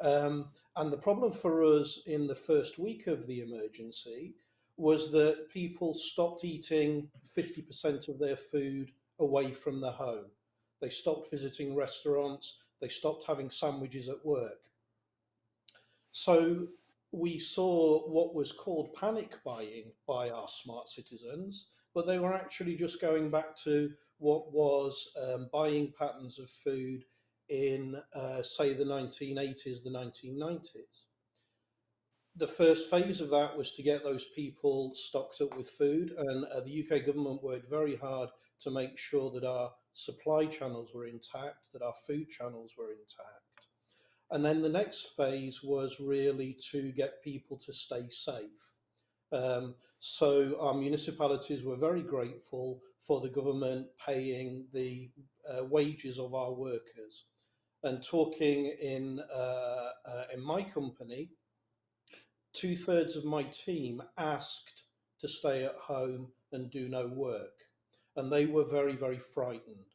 Um, and the problem for us in the first week of the emergency was that people stopped eating 50% of their food away from the home. They stopped visiting restaurants, they stopped having sandwiches at work. So we saw what was called panic buying by our smart citizens, but they were actually just going back to what was um, buying patterns of food in, uh, say, the 1980s, the 1990s the first phase of that was to get those people stocked up with food, and uh, the UK government worked very hard to make sure that our supply channels were intact, that our food channels were intact. And then the next phase was really to get people to stay safe. Um, so our municipalities were very grateful for the government paying the uh, wages of our workers. And talking in uh, uh, in my company, two thirds of my team asked to stay at home and do no work, and they were very very frightened.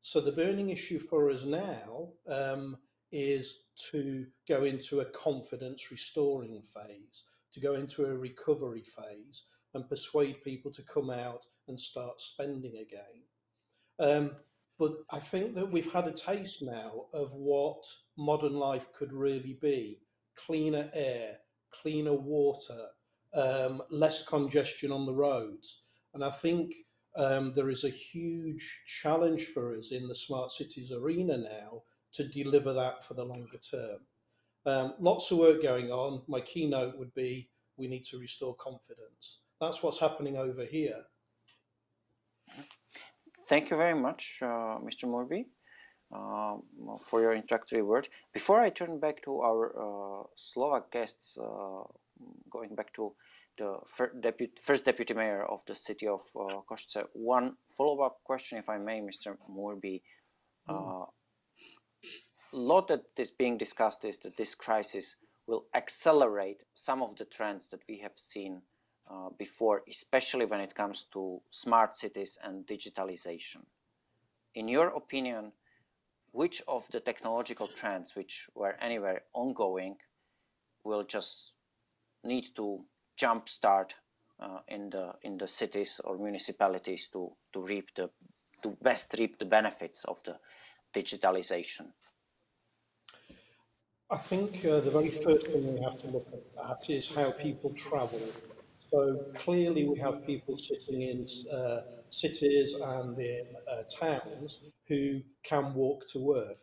So the burning issue for us now um, is to go into a confidence restoring phase, to go into a recovery phase, and persuade people to come out and start spending again. Um, but I think that we've had a taste now of what modern life could really be cleaner air, cleaner water, um, less congestion on the roads. And I think um, there is a huge challenge for us in the smart cities arena now to deliver that for the longer term. Um, lots of work going on. My keynote would be we need to restore confidence. That's what's happening over here. Thank you very much, uh, Mr. Moorby, uh, for your introductory word. Before I turn back to our uh, Slovak guests, uh, going back to the first deputy mayor of the city of uh, Košice, one follow-up question, if I may, Mr. Moorby. Mm. A lot that is being discussed is that this crisis will accelerate some of the trends that we have seen uh, before, especially when it comes to smart cities and digitalization. In your opinion, which of the technological trends which were anywhere ongoing will just need to jumpstart uh, in the in the cities or municipalities to to reap the to best reap the benefits of the digitalization? I think uh, the very first thing we have to look at is how people travel so clearly we have people sitting in uh, cities and in uh, towns who can walk to work.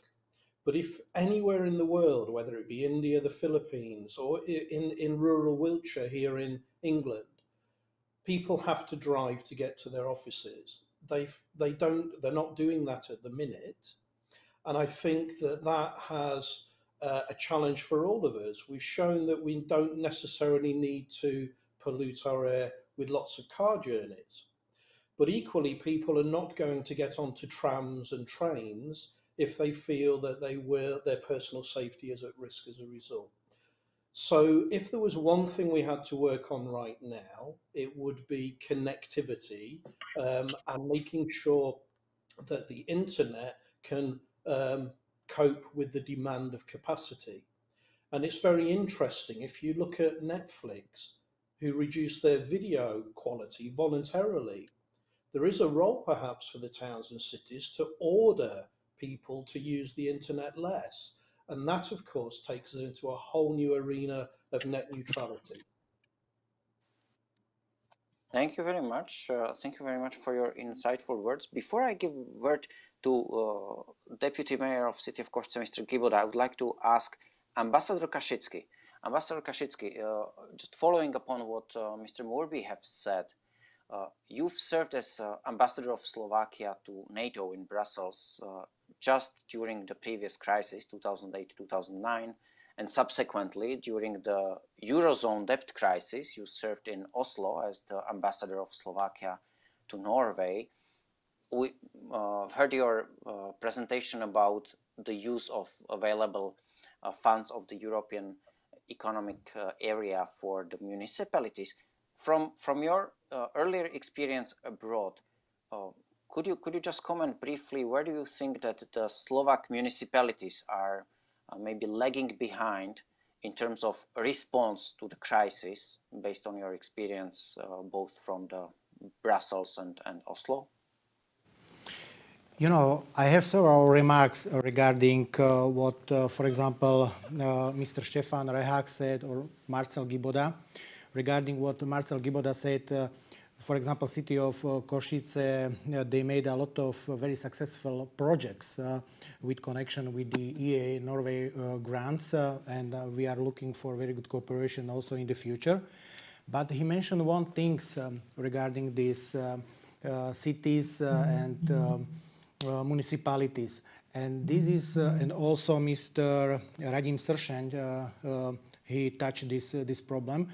But if anywhere in the world, whether it be India, the Philippines, or in, in rural Wiltshire here in England, people have to drive to get to their offices. They they don't they're not doing that at the minute, and I think that that has uh, a challenge for all of us. We've shown that we don't necessarily need to pollute our air with lots of car journeys. But equally, people are not going to get onto trams and trains if they feel that they will, their personal safety is at risk as a result. So, if there was one thing we had to work on right now, it would be connectivity um, and making sure that the internet can um, cope with the demand of capacity. And it's very interesting if you look at Netflix, who reduce their video quality voluntarily. There is a role perhaps for the towns and cities to order people to use the internet less. And that, of course, takes us into a whole new arena of net neutrality. Thank you very much. Uh, thank you very much for your insightful words. Before I give word to uh, Deputy Mayor of City of Košice, Mr. Gibóda, I would like to ask Ambassador Kašický. Ambassador Kašický, uh, just following upon what uh, Mr. Moorby have said, uh, you've served as uh, ambassador of Slovakia to NATO in Brussels just during the previous crisis, 2008-2009, and subsequently during the Eurozone debt crisis, you served in Oslo as the ambassador of Slovakia to Norway. We uh, heard your presentation about the use of available funds of the European economic uh, area for the municipalities. From from your uh, earlier experience abroad, uh, could you could you just comment briefly where do you think that the Slovak municipalities are maybe lagging behind in terms of response to the crisis based on your experience both from the Brussels and, and Oslo? You know, I have several remarks regarding uh, what, uh, for example, uh, Mr. Štefan Rehák said or Marcel Gibóda. Regarding what Marcel Gibóda said, uh, for example, city of uh, Košice, uh, they made a lot of uh, very successful projects uh, with connection with the EEA Norway uh, grants, and we are looking for very good cooperation also in the future. But he mentioned one thing um, regarding this cities and um, municipalities. And this is, and also Mr. Radim Sršeň, he touched this, this problem.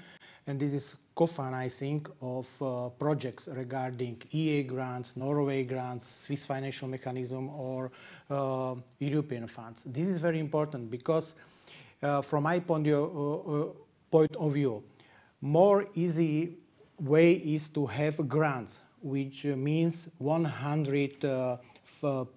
And this is co-financing of uh, projects regarding EEA grants, Norway grants, Swiss financial mechanism, or uh, European funds. This is very important because, uh, from my point of, point of view, more easy way is to have grants, which means 100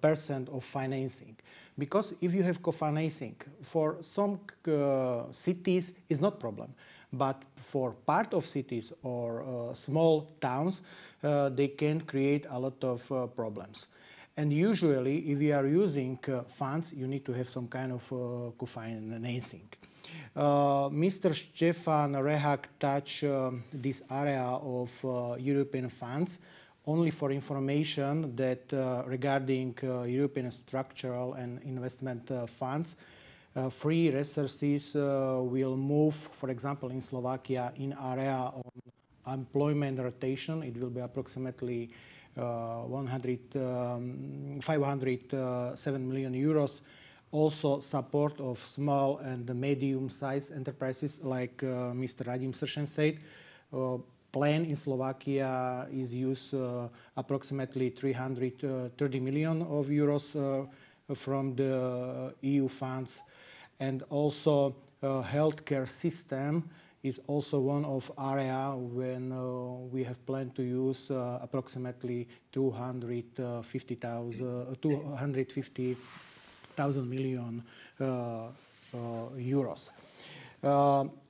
percent of financing. Because if you have co-financing, for some uh, cities is not problem, but for part of cities or uh, small towns, uh, they can create a lot of uh, problems. And usually, if you are using uh, funds, you need to have some kind of uh, co-financing. Mr. Štefan Rehák touched this area of European funds only for information that uh, regarding uh, European structural and investment uh, funds, uh, free resources uh, will move, for example, in Slovakia, in area on employment rotation. It will be approximately uh, 100, um, 507 million euros. Also, support of small and medium-sized enterprises, like Mr. Radim Sršeň said plan in Slovakia is use uh, approximately 330 million of euros uh, from the EU funds. And also uh, healthcare system is also one of area when uh, we have planned to use uh, approximately 250,000 250,000 million uh, euros.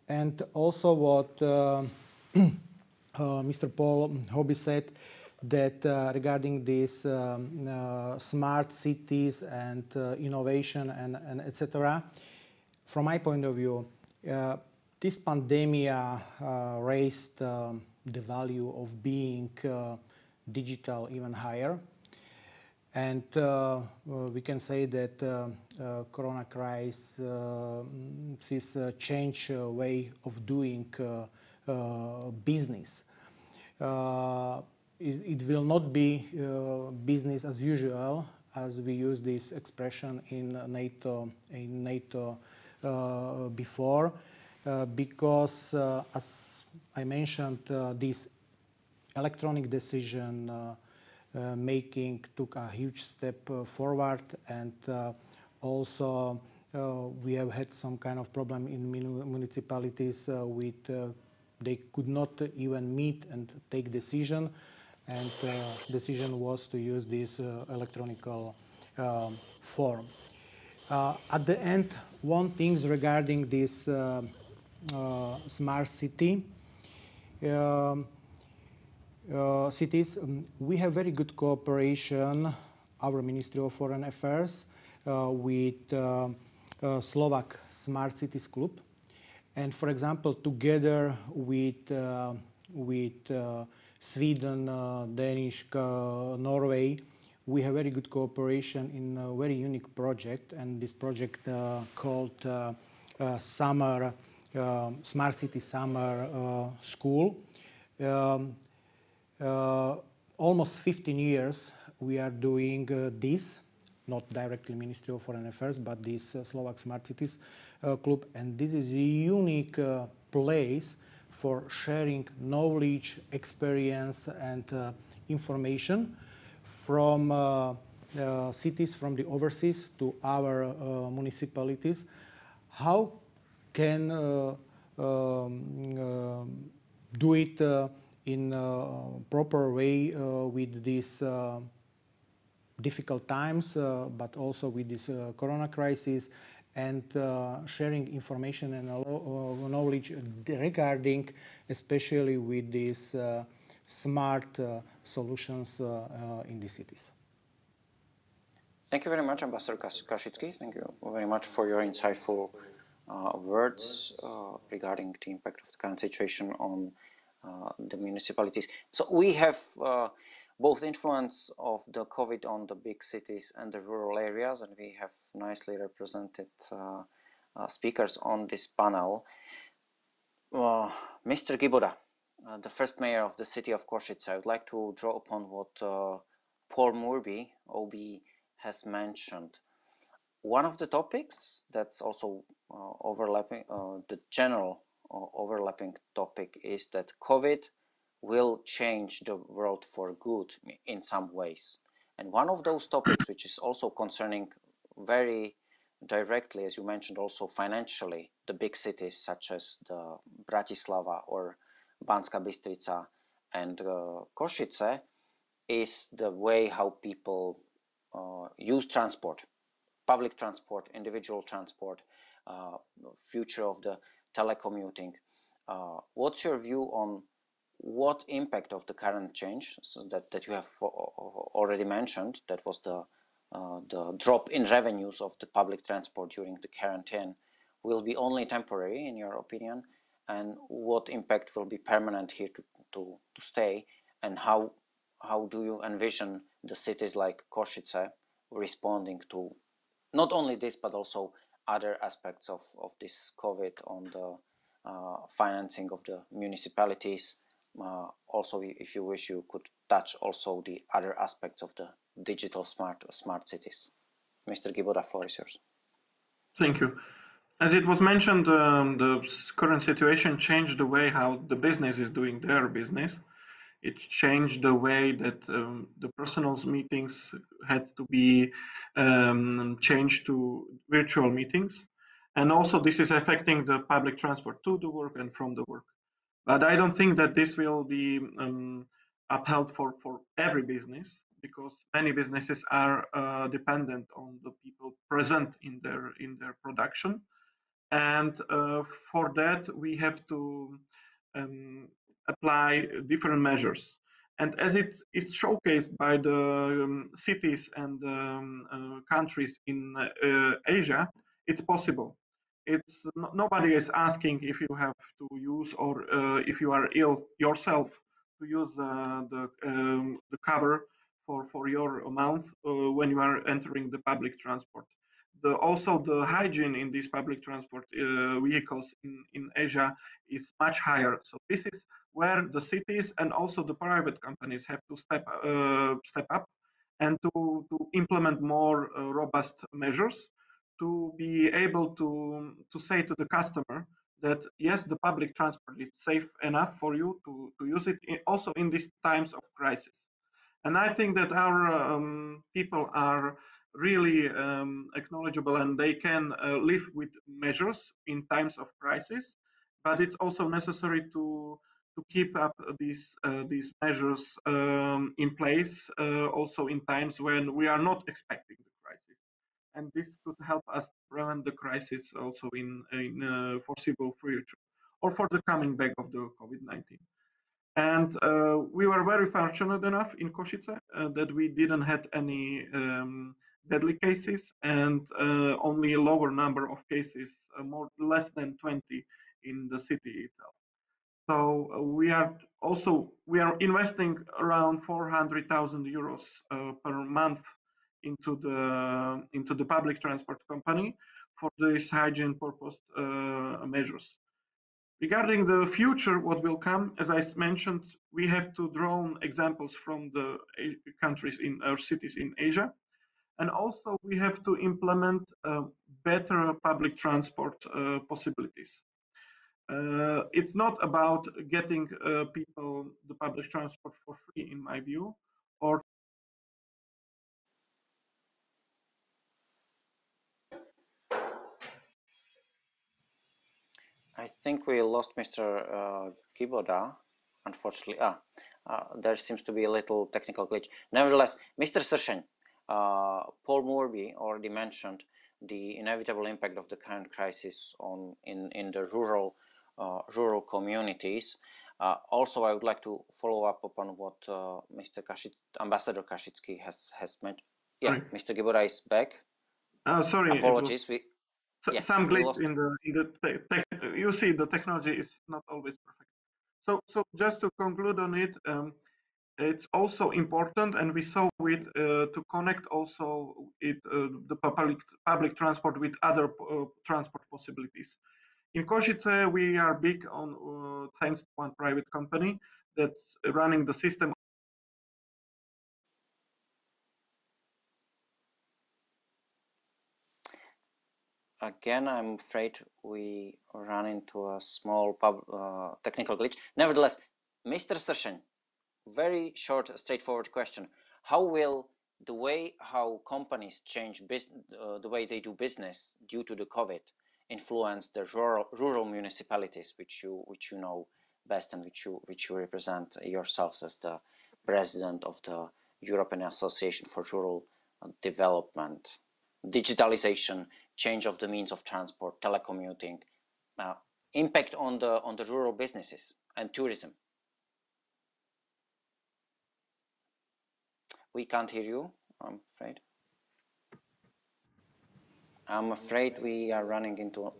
and also what Uh, Mr. Paul Hobby said that uh, regarding these um, uh, smart cities and innovation and, and etc. From my point of view, this pandemic raised um, the value of being digital even higher. And uh, we can say that uh, uh, Corona crisis is a change way of doing uh, business. Uh, it, it, will not be uh, business as usual as we use this expression in NATO in NATO before, because as I mentioned, this electronic decision uh, making took a huge step uh, forward and uh, also we have had some kind of problem in municipalities with they could not even meet and take decision, and uh, decision was to use this uh, electronic form. Uh, at the end, one thing regarding this uh, uh, smart city. Um, uh, cities, um, we have very good cooperation, our Ministry of Foreign Affairs, with Slovak Smart Cities Club. And for example, together with, uh, with uh, Sweden, uh, Danish, uh, Norway, we have very good cooperation in a very unique project. And this project uh, called uh, Summer, Smart City Summer School. Um, almost 15 years we are doing this, not directly Ministry of Foreign Affairs, but this Slovak Smart Cities uh, club, and this is a unique uh, place for sharing knowledge, experience, and uh, information from cities from the overseas to our municipalities. How can um, do it in a proper way uh, with these uh, difficult times, uh, but also with this corona crisis and uh, sharing information and uh, knowledge regarding, especially with this uh, smart uh, solutions uh, uh, in the cities. Thank you very much, Ambassador Kašický. Thank you very much for your insightful words regarding the impact of the current situation on the municipalities. So we have both influence of the COVID on the big cities and the rural areas, and we have nicely represented uh, uh, speakers on this panel. Uh, Mr. Gibóda, uh, the first mayor of the city of Košice, I would like to draw upon what uh, Paul Moorby, OB, has mentioned. One of the topics that's also uh, overlapping, uh, the general uh, overlapping topic is that COVID will change the world for good in some ways. And one of those topics, which is also concerning very directly, as you mentioned, also financially, the big cities such as the Bratislava or Banská Bystrica and uh, Košice, is the way how people uh, use transport, public transport, individual transport, uh, future of the telecommuting. Uh, what's your view on what impact of the current change so that, that you have already mentioned, that was the, uh, the drop in revenues of the public transport during the quarantine, will be only temporary in your opinion? And what impact will be permanent here to, to, to stay? And how, how do you envision the cities like Košice responding to not only this, but also other aspects of, of this COVID on the uh, financing of the municipalities uh, also, if you wish, you could touch also the other aspects of the digital smart smart cities. Mr. Gibóda, floor is yours. Thank you. As it was mentioned, um, the current situation changed the way how the business is doing their business. It changed the way that um, the personal meetings had to be um, changed to virtual meetings. And also this is affecting the public transport to the work and from the work. But I don't think that this will be um, upheld for, for every business because many businesses are uh, dependent on the people present in their in their production, and uh, for that we have to um, apply different measures. And as it is showcased by the um, cities and um, uh, countries in uh, Asia, it's possible it's nobody is asking if you have to use or uh, if you are ill yourself to use uh, the um, the cover for for your month uh, when you are entering the public transport. The, also the hygiene in these public transport uh, vehicles in in Asia is much higher. So this is where the cities and also the private companies have to step uh, step up and to to implement more uh, robust measures to be able to, to say to the customer that yes, the public transport is safe enough for you to, to use it in, also in these times of crisis. And I think that our um, people are really um, acknowledgeable and they can uh, live with measures in times of crisis. But it's also necessary to to keep up these uh, these measures um, in place uh, also in times when we are not expecting the crisis, and this could help us prevent the crisis also in in a foreseeable future or for the coming back of the COVID-19. And uh, we were very fortunate enough in Košice uh, that we didn't have any um, deadly cases and uh, only a lower number of cases, uh, more less than 20 in the city itself. So uh, we are also we are investing around 400,000 euros uh, per month into the into the public transport company for these hygiene purpose uh, measures. Regarding the future, what will come, as I mentioned, we have to draw examples from the countries in our cities in Asia. And also we have to implement uh, better public transport uh, possibilities. Uh, it's not about getting people the public transport for free, in my view, or I think we lost Mr. Uh, Gibóda, unfortunately. Ah, uh, there seems to be a little technical glitch. Nevertheless, Mr. Uh, Paul Moorby already mentioned the inevitable impact of the current crisis on in, in the rural uh, rural communities. Uh, also, I would like to follow up upon what uh, Mr. Kashit, Ambassador Kašický has has mentioned. Yeah, sorry. Mr. Gibóda is back. Oh, sorry. Apologies. We yeah, some glitch in the in the tech, you see the technology is not always perfect so so just to conclude on it um, it's also important and we saw it uh, to connect also it uh, the public public transport with other uh, transport possibilities in Košice, we are big on uh, thanks one private company that's running the system. Again, I'm afraid we run into a small uh, technical glitch. Nevertheless, Mr. Sršeň, very short, straightforward question. How will the way how companies change uh, the way they do business due to the COVID influence the rural, rural municipalities, which you which you know best and which you which you represent yourselves as the president of the European Association for Rural Development, digitalization, change of the means of transport, telecommuting, uh, impact on the on the rural businesses and tourism. We can't hear you, I'm afraid. I'm afraid we are running into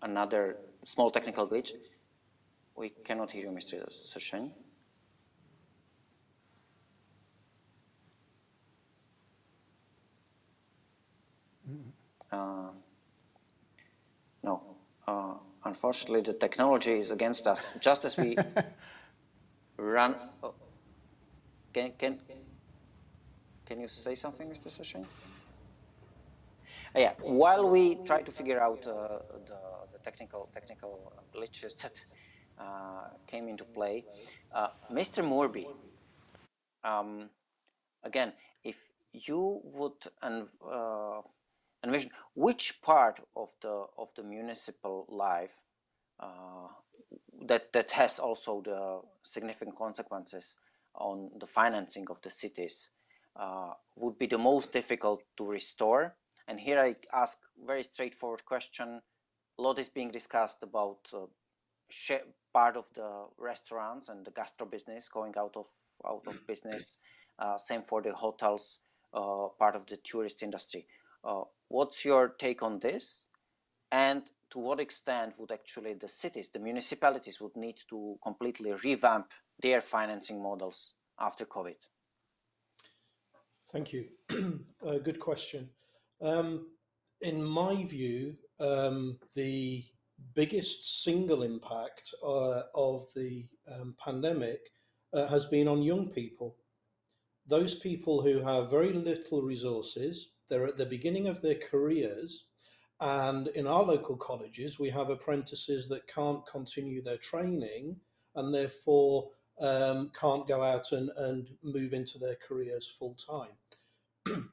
another small technical glitch. We cannot hear you, Mr. Sršeň. Uh, no, uh, unfortunately, the technology is against us. Just as we run, oh, can can can you say something, Mr. Sršeň? Uh, yeah, while we try to figure out uh, the, the, technical technical glitches that uh, came into play, uh, Mr. Moorby, um, again, if you would uh, envision which part of the of the municipal life uh, that that has also the significant consequences on the financing of the cities would be the most difficult to restore and here I ask very straightforward question. A lot is being discussed about uh, part of the restaurants and the gastro business going out of out of business. Uh, same for the hotels, uh, part of the tourist industry. Uh, what's your take on this? And to what extent would actually the cities, the municipalities, would need to completely revamp their financing models after COVID? Thank you. good question. Um, in my view, um, the biggest single impact uh, of the um, pandemic uh, has been on young people. Those people who have very little resources, they're at the beginning of their careers, and in our local colleges, we have apprentices that can't continue their training and therefore um, can't go out and, and move into their careers full time.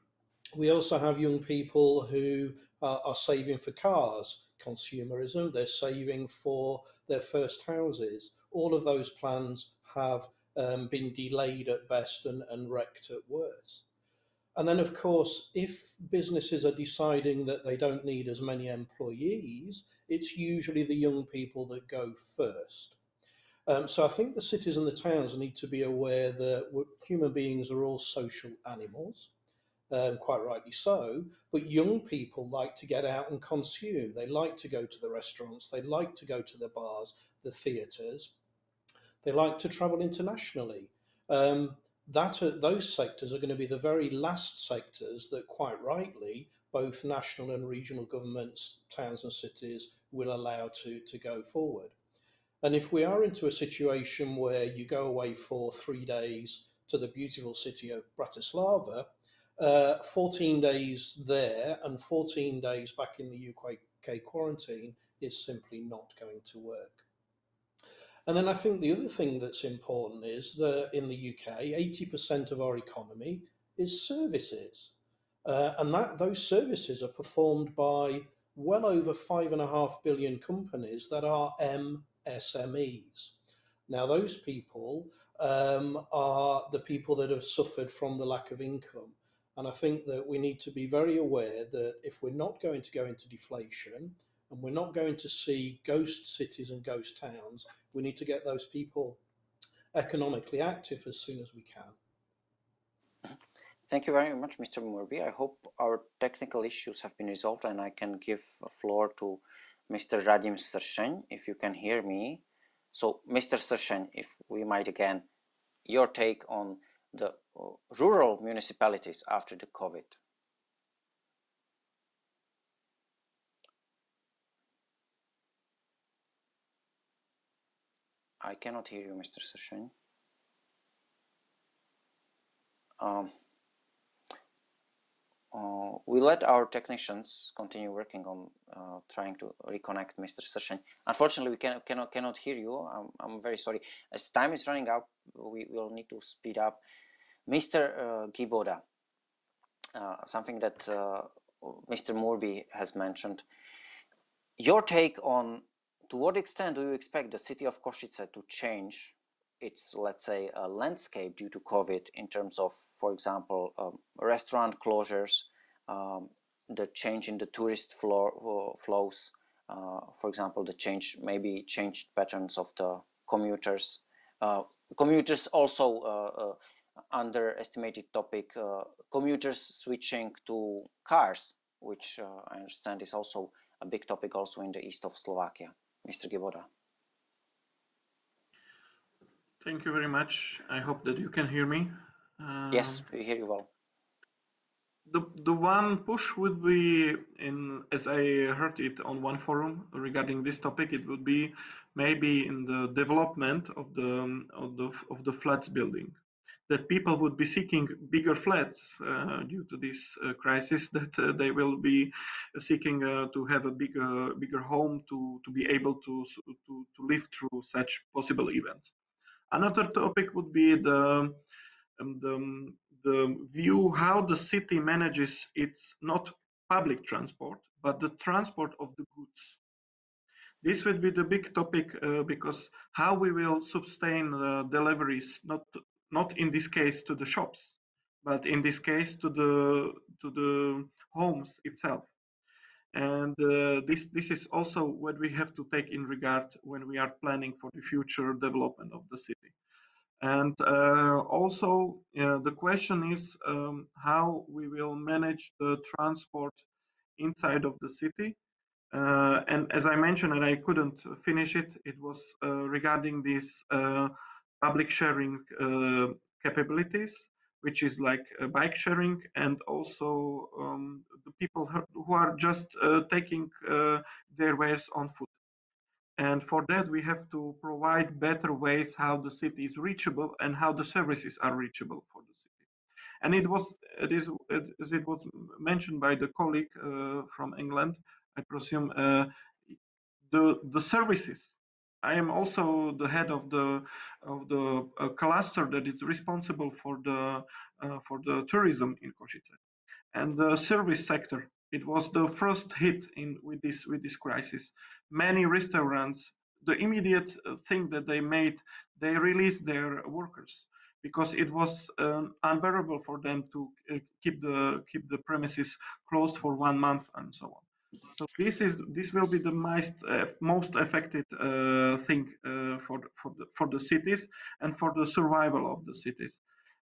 We also have young people who uh, are saving for cars, consumerism, they're saving for their first houses. All of those plans have um, been delayed at best and, and wrecked at worst. And then, of course, if businesses are deciding that they don't need as many employees, it's usually the young people that go first. Um, so I think the cities and the towns need to be aware that human beings are all social animals um, quite rightly so. But young people like to get out and consume. They like to go to the restaurants. They like to go to the bars, the theatres. They like to travel internationally. Um, that are, those sectors are going to be the very last sectors that, quite rightly, both national and regional governments, towns and cities will allow to, to go forward. And if we are into a situation where you go away for three days to the beautiful city of Bratislava, uh, 14 days there and 14 days back in the UK quarantine is simply not going to work. And then I think the other thing that's important is that in the UK, 80% of our economy is services. Uh, and that those services are performed by well over five and a half billion companies that are MSMEs. Now, those people um, are the people that have suffered from the lack of income. And I think that we need to be very aware that if we're not going to go into deflation and we're not going to see ghost cities and ghost towns, we need to get those people economically active as soon as we can. Thank you very much, Mr. Moorby. I hope our technical issues have been resolved and I can give a floor to Mr. Radim Sršeň, if you can hear me. So, Mr. Sršeň, if we might again, your take on the uh, rural municipalities after the COVID. I cannot hear you, Mr. Sršeň. Um, uh, we let our technicians continue working on uh, trying to reconnect Mr. Sršeň. Unfortunately, we can, cannot cannot hear you. I'm, I'm very sorry. As time is running out, we will need to speed up. Mr. Uh, Gibóda, uh, something that uh, Mr. Moorby has mentioned. Your take on to what extent do you expect the city of Košice to change its, let's say, uh, landscape due to COVID in terms of, for example, um, restaurant closures, um, the change in the tourist flow, flows, uh, for example, the change, maybe changed patterns of the commuters. Uh, commuters also uh, uh, underestimated topic, uh, commuters switching to cars, which I understand is also a big topic also in the east of Slovakia. Mr. Gibóda. Thank you very much. I hope that you can hear me. Um, yes, we hear you well. The, the one push would be in, as I heard it on one forum regarding this topic, it would be maybe in the development of the of the of the flats building that people would be seeking bigger flats uh, due to this uh, crisis, that uh, they will be seeking uh, to have a bigger, bigger home to, to be able to, to, to live through such possible events. Another topic would be the, um, the, the view how the city manages its not public transport, but the transport of the goods. This would be the big topic uh, because how we will sustain the deliveries, not not in this case to the shops, but in this case to the to the homes itself. And uh, this this is also what we have to take in regard when we are planning for the future development of the city. And uh, also uh, the question is um, how we will manage the transport inside of the city. Uh, and as I mentioned, and I couldn't finish it, it was uh, regarding this uh, public sharing capabilities, which is like uh, bike sharing, and also um, the people who are just uh, taking their wares on foot. And for that, we have to provide better ways how the city is reachable and how the services are reachable for the city. And it was, it is, as it was mentioned by the colleague uh, from England, I presume, uh, the the services I am also the head of the of the uh, cluster that is responsible for the uh, for the tourism in Košice and the service sector. It was the first hit in with this with this crisis. Many restaurants, the immediate uh, thing that they made, they released their workers because it was um, unbearable for them to uh, keep the keep the premises closed for one month and so on. So this is this will be the most uh, most affected uh, thing uh, for for the, for the cities and for the survival of the cities.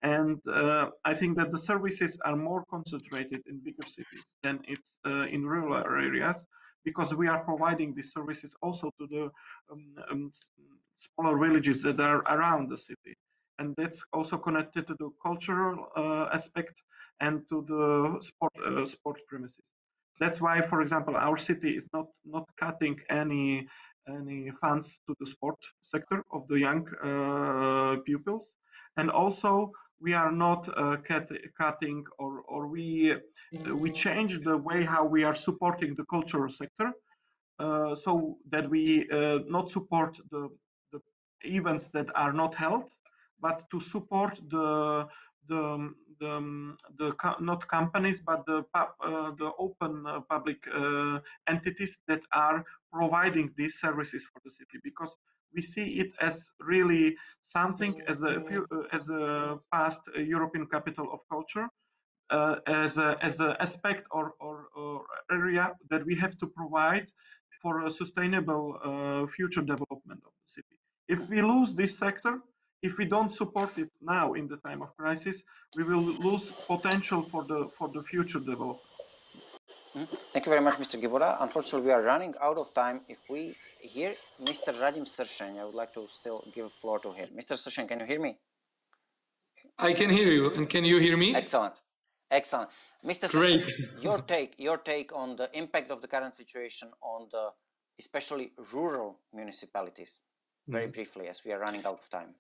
And uh, I think that the services are more concentrated in bigger cities than it's uh, in rural areas because we are providing these services also to the um, um, smaller villages that are around the city. And that's also connected to the cultural uh, aspect and to the sport sport premises. That's why, for example, our city is not not cutting any any funds to the sport sector of the young uh, pupils, and also we are not uh, cut, cutting or or we uh, we change the way how we are supporting the cultural sector, uh, so that we uh, not support the the events that are not held, but to support the the the, the not companies but the uh, the open uh, public uh, entities that are providing these services for the city because we see it as really something as a as a past European capital of culture uh, as a as an aspect or, or, or area that we have to provide for a sustainable uh, future development of the city. If we lose this sector, if we don't support it now in the time of crisis, we will lose potential for the for the future development. Hmm? Thank you very much, Mr. Gibóda. Unfortunately, we are running out of time. If we hear Mr. Radim Sršeň, I would like to still give floor to him. Mr. Sršeň, can you hear me? I can hear you. And can you hear me? Excellent. Excellent. Mr. Great. your take, your take on the impact of the current situation on the especially rural municipalities. very mm. briefly, as we are running out of time.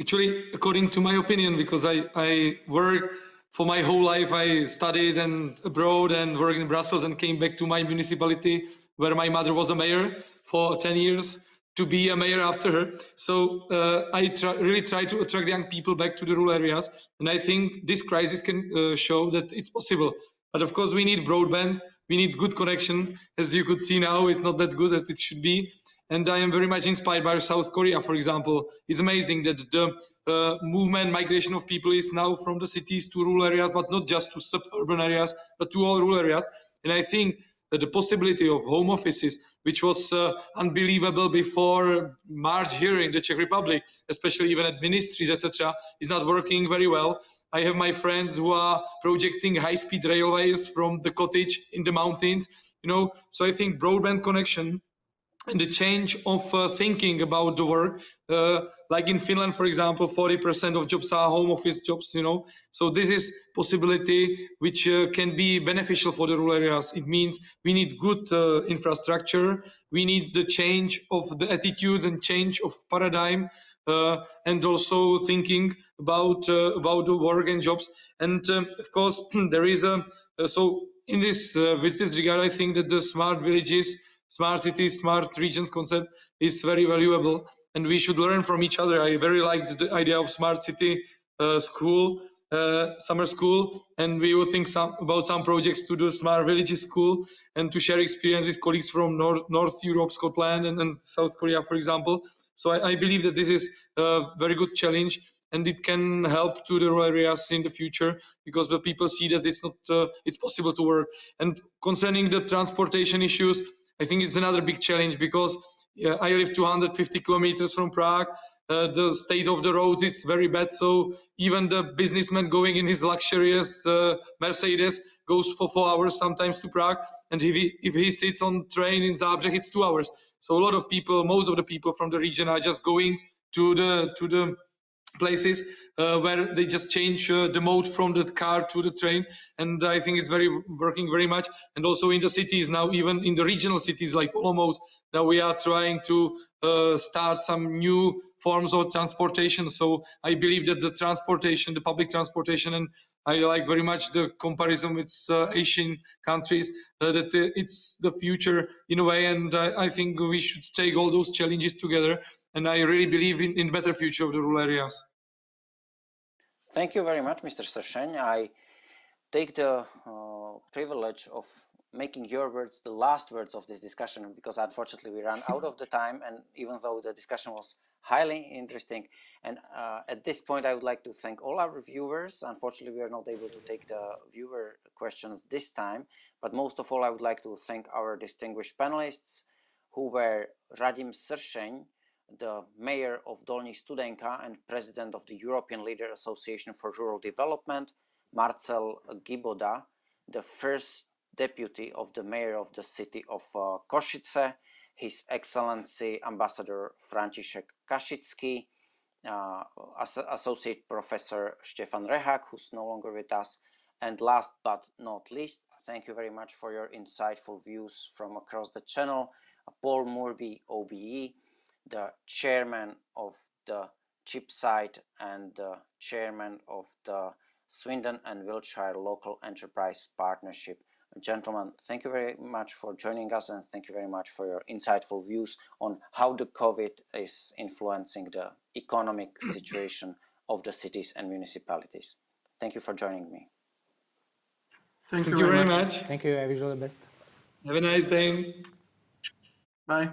Actually, according to my opinion, because I, I work for my whole life, I studied and abroad and worked in Brussels and came back to my municipality where my mother was a mayor for 10 years to be a mayor after her. So uh, I try, really try to attract young people back to the rural areas. And I think this crisis can uh, show that it's possible. But of course, we need broadband. We need good connection. As you could see now, it's not that good that it should be. And I am very much inspired by South Korea, for example. It's amazing that the uh, movement, migration of people is now from the cities to rural areas, but not just to suburban areas, but to all rural areas. And I think that the possibility of home offices, which was uh, unbelievable before March here in the Czech Republic, especially even at ministries, etc., is not working very well. I have my friends who are projecting high-speed railways from the cottage in the mountains, you know. So I think broadband connection the change of uh, thinking about the work. Uh, like in finland for example 40% of jobs are home office jobs you know? So this is possibility which uh, can be beneficial for the rural areas. It means we need good uh, infrastructure. We need the change of the attitudes and change of paradigm uh, and also thinking about uh, about the work and jobs. And um, of course there is a so in this with this regard i think that the smart villages smart cities, smart regions concept is very valuable and we should learn from each other. I very liked the idea of smart city uh, school, uh, summer school, and we will think some, about some projects to do smart villages school and to share experience with colleagues from North, North Europe, Scotland, and, and South Korea, for example. So I, I, believe that this is a very good challenge and it can help to the rural areas in the future because the people see that it's not uh, it's possible to work. And concerning the transportation issues, I think it's another big challenge because uh, I live 250 kilometers from Prague. Uh, the state of the roads is very bad, so even the businessman going in his luxurious uh, Mercedes goes for four hours sometimes to Prague, and if he, if he sits on train in Zábřeh, it's two hours. So a lot of people, most of the people from the region are just going to the to the places uh, where they just change uh, the mode from the car to the train. And i think it's very working very much. And also in the cities now even in the regional cities like almost now we are trying to uh, start some new forms of transportation. So i believe that the transportation the public transportation and i like very much the comparison with uh, asian countries uh, that it's the future in a way. And i think we should take all those challenges together and I really believe in, in better future of the rural areas. Thank you very much, Mr. Sršeň. I take the uh, privilege of making your words the last words of this discussion because unfortunately we ran out of the time and even though the discussion was highly interesting and uh, at this point I would like to thank all our viewers unfortunately we are not able to take the viewer questions this time but most of all I would like to thank our distinguished panelists who were Radim Sršeň the mayor of Dolní Studenka and president of the European Leader Association for Rural Development, Marcel Gibóda, the first deputy of the mayor of the city of uh, Košice, His Excellency Ambassador František Kašický, uh, As Associate Professor Štefan Rehák, who's no longer with us, and last but not least, thank you very much for your insightful views from across the channel, Paul Moorby, OBE, the chairman of the Chipside and the chairman of the Swindon and Wiltshire Local Enterprise Partnership. Gentlemen, thank you very much for joining us and thank you very much for your insightful views on how the COVID is influencing the economic situation of the cities and municipalities. Thank you for joining me. Thank you, thank you very much. Thank you. I wish you all the best. Have a nice day. Bye.